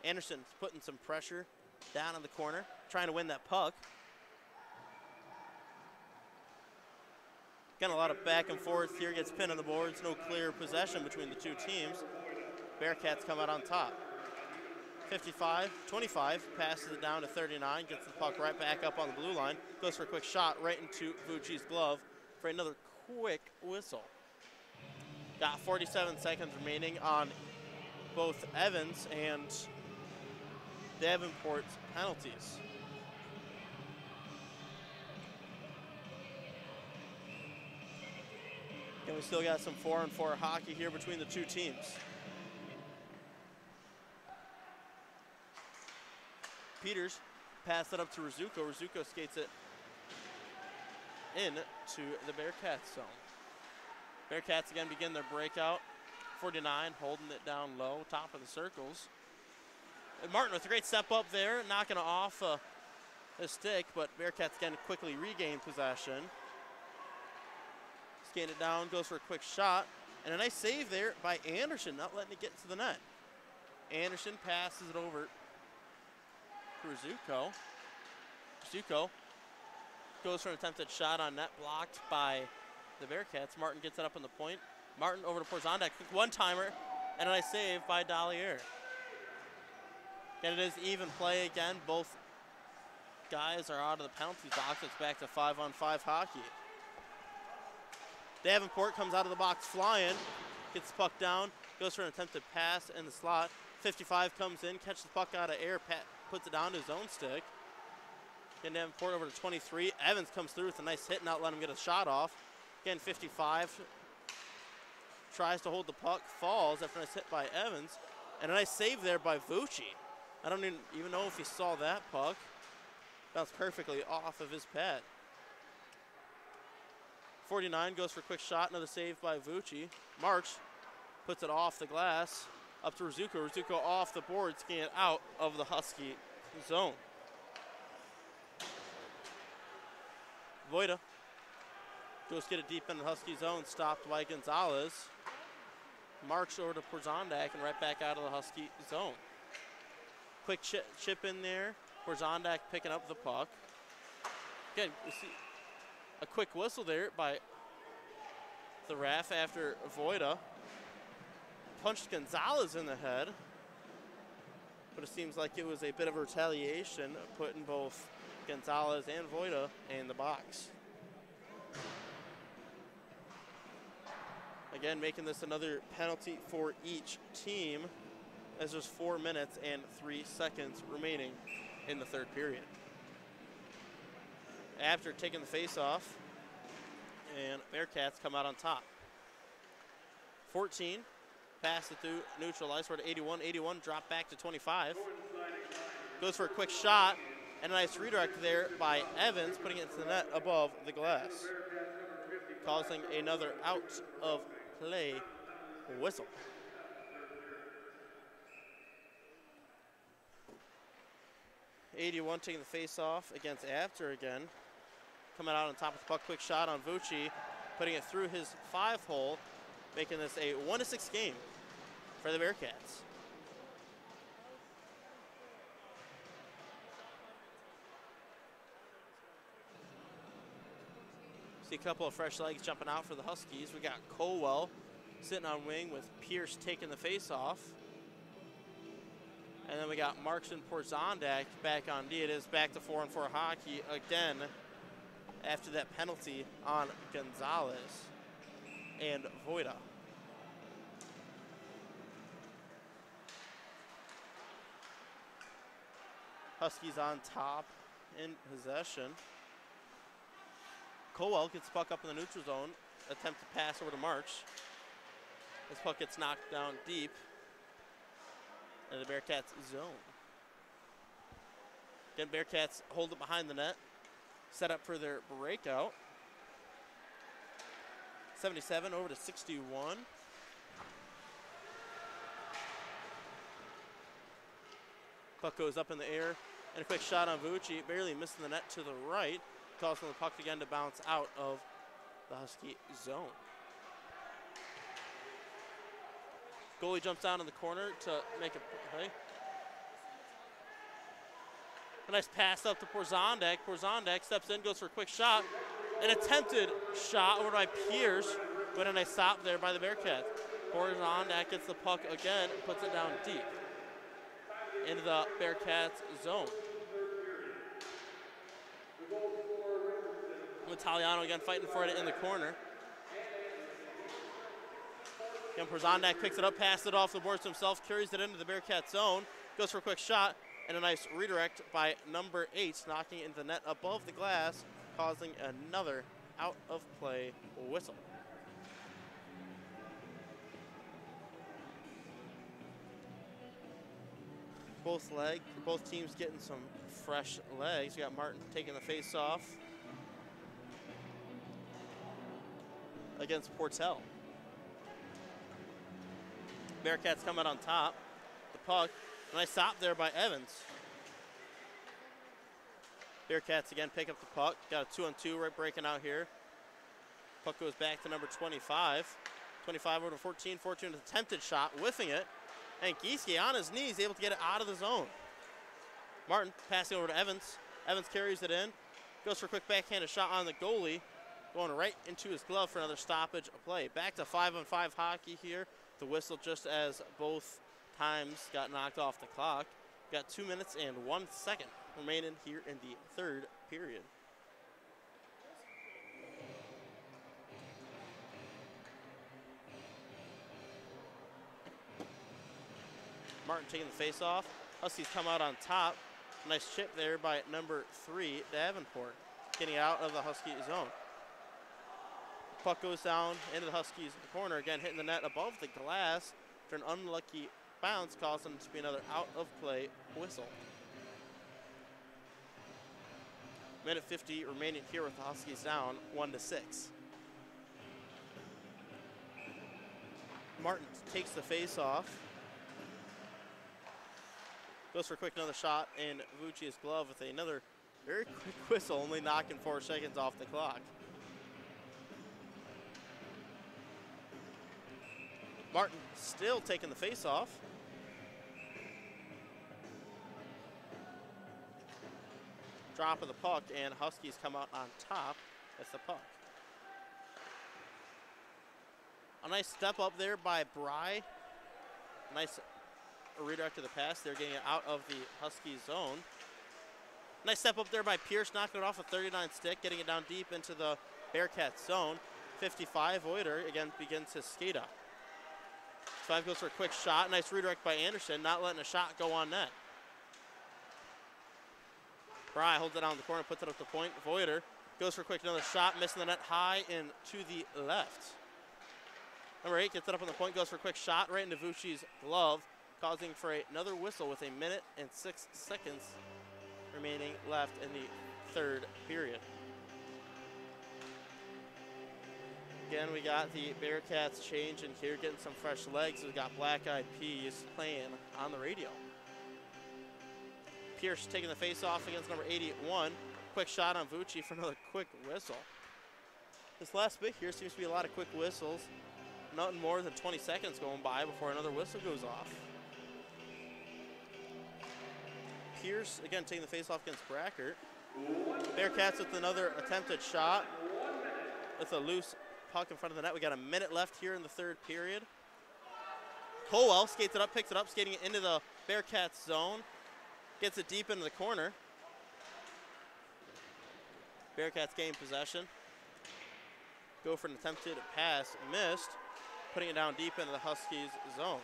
Anderson's putting some pressure down in the corner, trying to win that puck. Getting a lot of back and forth here, gets pinned on the boards, no clear possession between the two teams. Bearcats come out on top. 55, 25, passes it down to 39, gets the puck right back up on the blue line, goes for a quick shot right into Vucci's glove for another quick whistle. Got 47 seconds remaining on both Evans and Davenport's penalties. And we still got some four and four hockey here between the two teams. Peters pass it up to Rizuko. Rizuko skates it in to the Bearcats zone. Bearcats again begin their breakout. 49 holding it down low, top of the circles. And Martin with a great step up there, knocking off uh, a stick, but Bearcats again quickly regain possession. Scan it down, goes for a quick shot, and a nice save there by Anderson, not letting it get to the net. Anderson passes it over for Zuko. Zuko goes for an attempted shot on net, blocked by the Bearcats. Martin gets it up on the point. Martin over to Porzondek, one timer, and a nice save by Dalier. And it is even play again. Both guys are out of the penalty box. It's back to five on five hockey. Davenport comes out of the box flying, gets the puck down, goes for an attempted pass in the slot. 55 comes in, catches the puck out of air, pat, puts it down to his own stick. Again, Davenport over to 23. Evans comes through with a nice hit, not let him get a shot off. Again, 55 tries to hold the puck, falls after a nice hit by Evans, and a nice save there by Vucci. I don't even, know if he saw that puck. Bounced perfectly off of his pad. 49 goes for a quick shot, another save by Vucci. March puts it off the glass, up to Rizuko. Rizuko off the board, it out of the Husky zone. Voida goes get it deep in the Husky zone, stopped by Gonzalez. Marks over to Porzondek and right back out of the Husky zone. Quick chip, chip in there. Porzondek picking up the puck. Again, you see a quick whistle there by the ref after Voida punched Gonzalez in the head. But it seems like it was a bit of retaliation, putting both Gonzalez and Voida in the box. Again, making this another penalty for each team as there's four minutes and three seconds remaining in the third period. After taking the face off, and Bearcats come out on top. 14, pass it through neutral ice, we're at 81. 81 drop back to 25. Goes for a quick shot, and a nice redirect there by Evans, putting it to the net above the glass, causing another out of play whistle. Eighty-one taking the face off against After again. Coming out on top of the puck, quick shot on Vucci, putting it through his five hole, making this a one to six game for the Bearcats. See a couple of fresh legs jumping out for the Huskies. We got Colwell sitting on wing with Pierce taking the face off. And then we got Marks and Porzondek back on D. It is back to four and four hockey again after that penalty on Gonzalez and Voida. Huskies on top in possession. Colwell gets puck up in the neutral zone, attempt to pass over to March. This puck gets knocked down deep in the Bearcats zone. Again, Bearcats hold it behind the net, set up for their breakout. 77 over to 61. Puck goes up in the air, And a quick shot on Vucci, barely missing the net to the right, causing the puck again to bounce out of the Husky zone. Goalie jumps down in the corner to make a play. A nice pass up to Porzondek. Porzondek steps in, goes for a quick shot. An attempted shot over by Pierce, but a nice stop there by the Bearcats. Porzondek gets the puck again, puts it down deep into the Bearcats zone. Italiano again fighting for it in the corner. Again, Porzondek picks it up, passes it off the boards himself, carries it into the Bearcat zone, goes for a quick shot, and a nice redirect by number eight, knocking into the net above the glass, causing another out of play whistle. Both leg, both teams getting some fresh legs. You got Martin taking the face off against Portel. Bearcats come out on top. The puck, nice stop there by Evans. Bearcats again pick up the puck. Got a two on two right breaking out here. Puck goes back to number 25. 25 over to 14. 14 attempted shot, whiffing it. And Gieske on his knees, able to get it out of the zone. Martin passing over to Evans. Evans carries it in. Goes for a quick backhanded shot on the goalie. Going right into his glove for another stoppage of play. Back to five on five hockey here. The whistle just as both times got knocked off the clock. Got two minutes and one second remaining here in the third period. Martin taking the face off. Huskies come out on top. Nice chip there by number three, Davenport, getting out of the Husky zone. Puck goes down into the Huskies corner, again hitting the net above the glass for an unlucky bounce, causing to be another out of play whistle. Minute 50 remaining here with the Huskies down, one to six. Martin takes the face off. Goes for a quick another shot in Vucci's glove with another very quick whistle, only knocking four seconds off the clock. Martin still taking the face off. Drop of the puck, and Huskies come out on top. That's the puck. A nice step up there by Bry. Nice redirect of the pass. They're getting it out of the Husky zone. Nice step up there by Pierce, knocking it off a 39 stick, getting it down deep into the Bearcat zone. 55, Voider again begins his skate up. Five goes for a quick shot. Nice redirect by Anderson, not letting a shot go on net. Bry holds it down in the corner, puts it up the point. Voider goes for a quick another shot, missing the net high and to the left. Number eight gets it up on the point, goes for a quick shot right into Vucci's glove, causing for another whistle with a minute and six seconds remaining left in the third period. Again, we got the Bearcats change changing here, getting some fresh legs. We've got Black Eyed Peas playing on the radio. Pierce taking the face off against number 81. Quick shot on Vucci for another quick whistle. This last bit here seems to be a lot of quick whistles. Nothing more than 20 seconds going by before another whistle goes off. Pierce, again, taking the face off against Brackert. Bearcats with another attempted shot. With a loose puck in front of the net. We got a minute left here in the third period. Colwell skates it up, picks it up, skating it into the Bearcats zone. Gets it deep into the corner. Bearcats gain possession. Go for an attempted pass, missed, putting it down deep into the Huskies zone.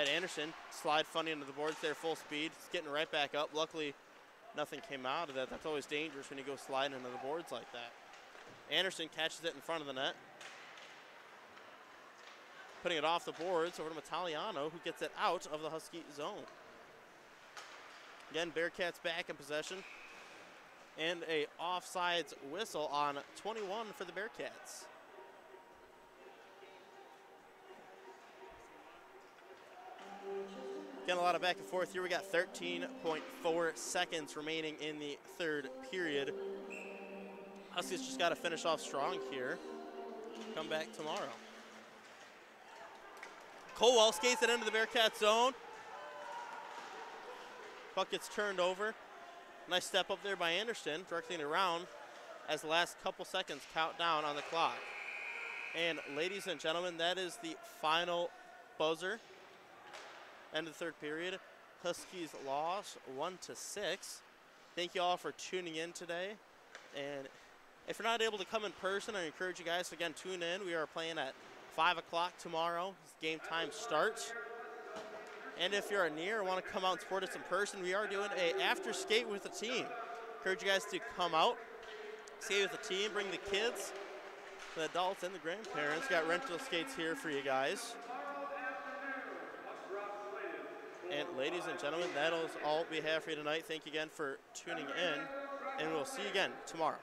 Had Anderson slide funny into the boards there, full speed. It's getting right back up. Luckily, nothing came out of that. That's always dangerous when you go sliding into the boards like that. Anderson catches it in front of the net. Putting it off the boards over to Italiano, who gets it out of the Husky zone. Again, Bearcats back in possession. And a offsides whistle on 21 for the Bearcats. Getting a lot of back and forth here. We got 13.4 seconds remaining in the third period. Huskies just got to finish off strong here. Come back tomorrow. Colwell skates it into the Bearcat zone. Puck gets turned over. Nice step up there by Anderson, directing it around as the last couple seconds count down on the clock. And ladies and gentlemen, that is the final buzzer. End of the third period. Huskies lost one to six. Thank you all for tuning in today. And if you're not able to come in person, I encourage you guys to again tune in. We are playing at five o'clock tomorrow. Game time starts. And if you're near and want to come out and support us in person, we are doing a after skate with the team. Encourage you guys to come out, skate with the team, bring the kids, the adults, and the grandparents. Got rental skates here for you guys. And ladies and gentlemen, that is all we have for you tonight. Thank you again for tuning in, and we'll see you again tomorrow.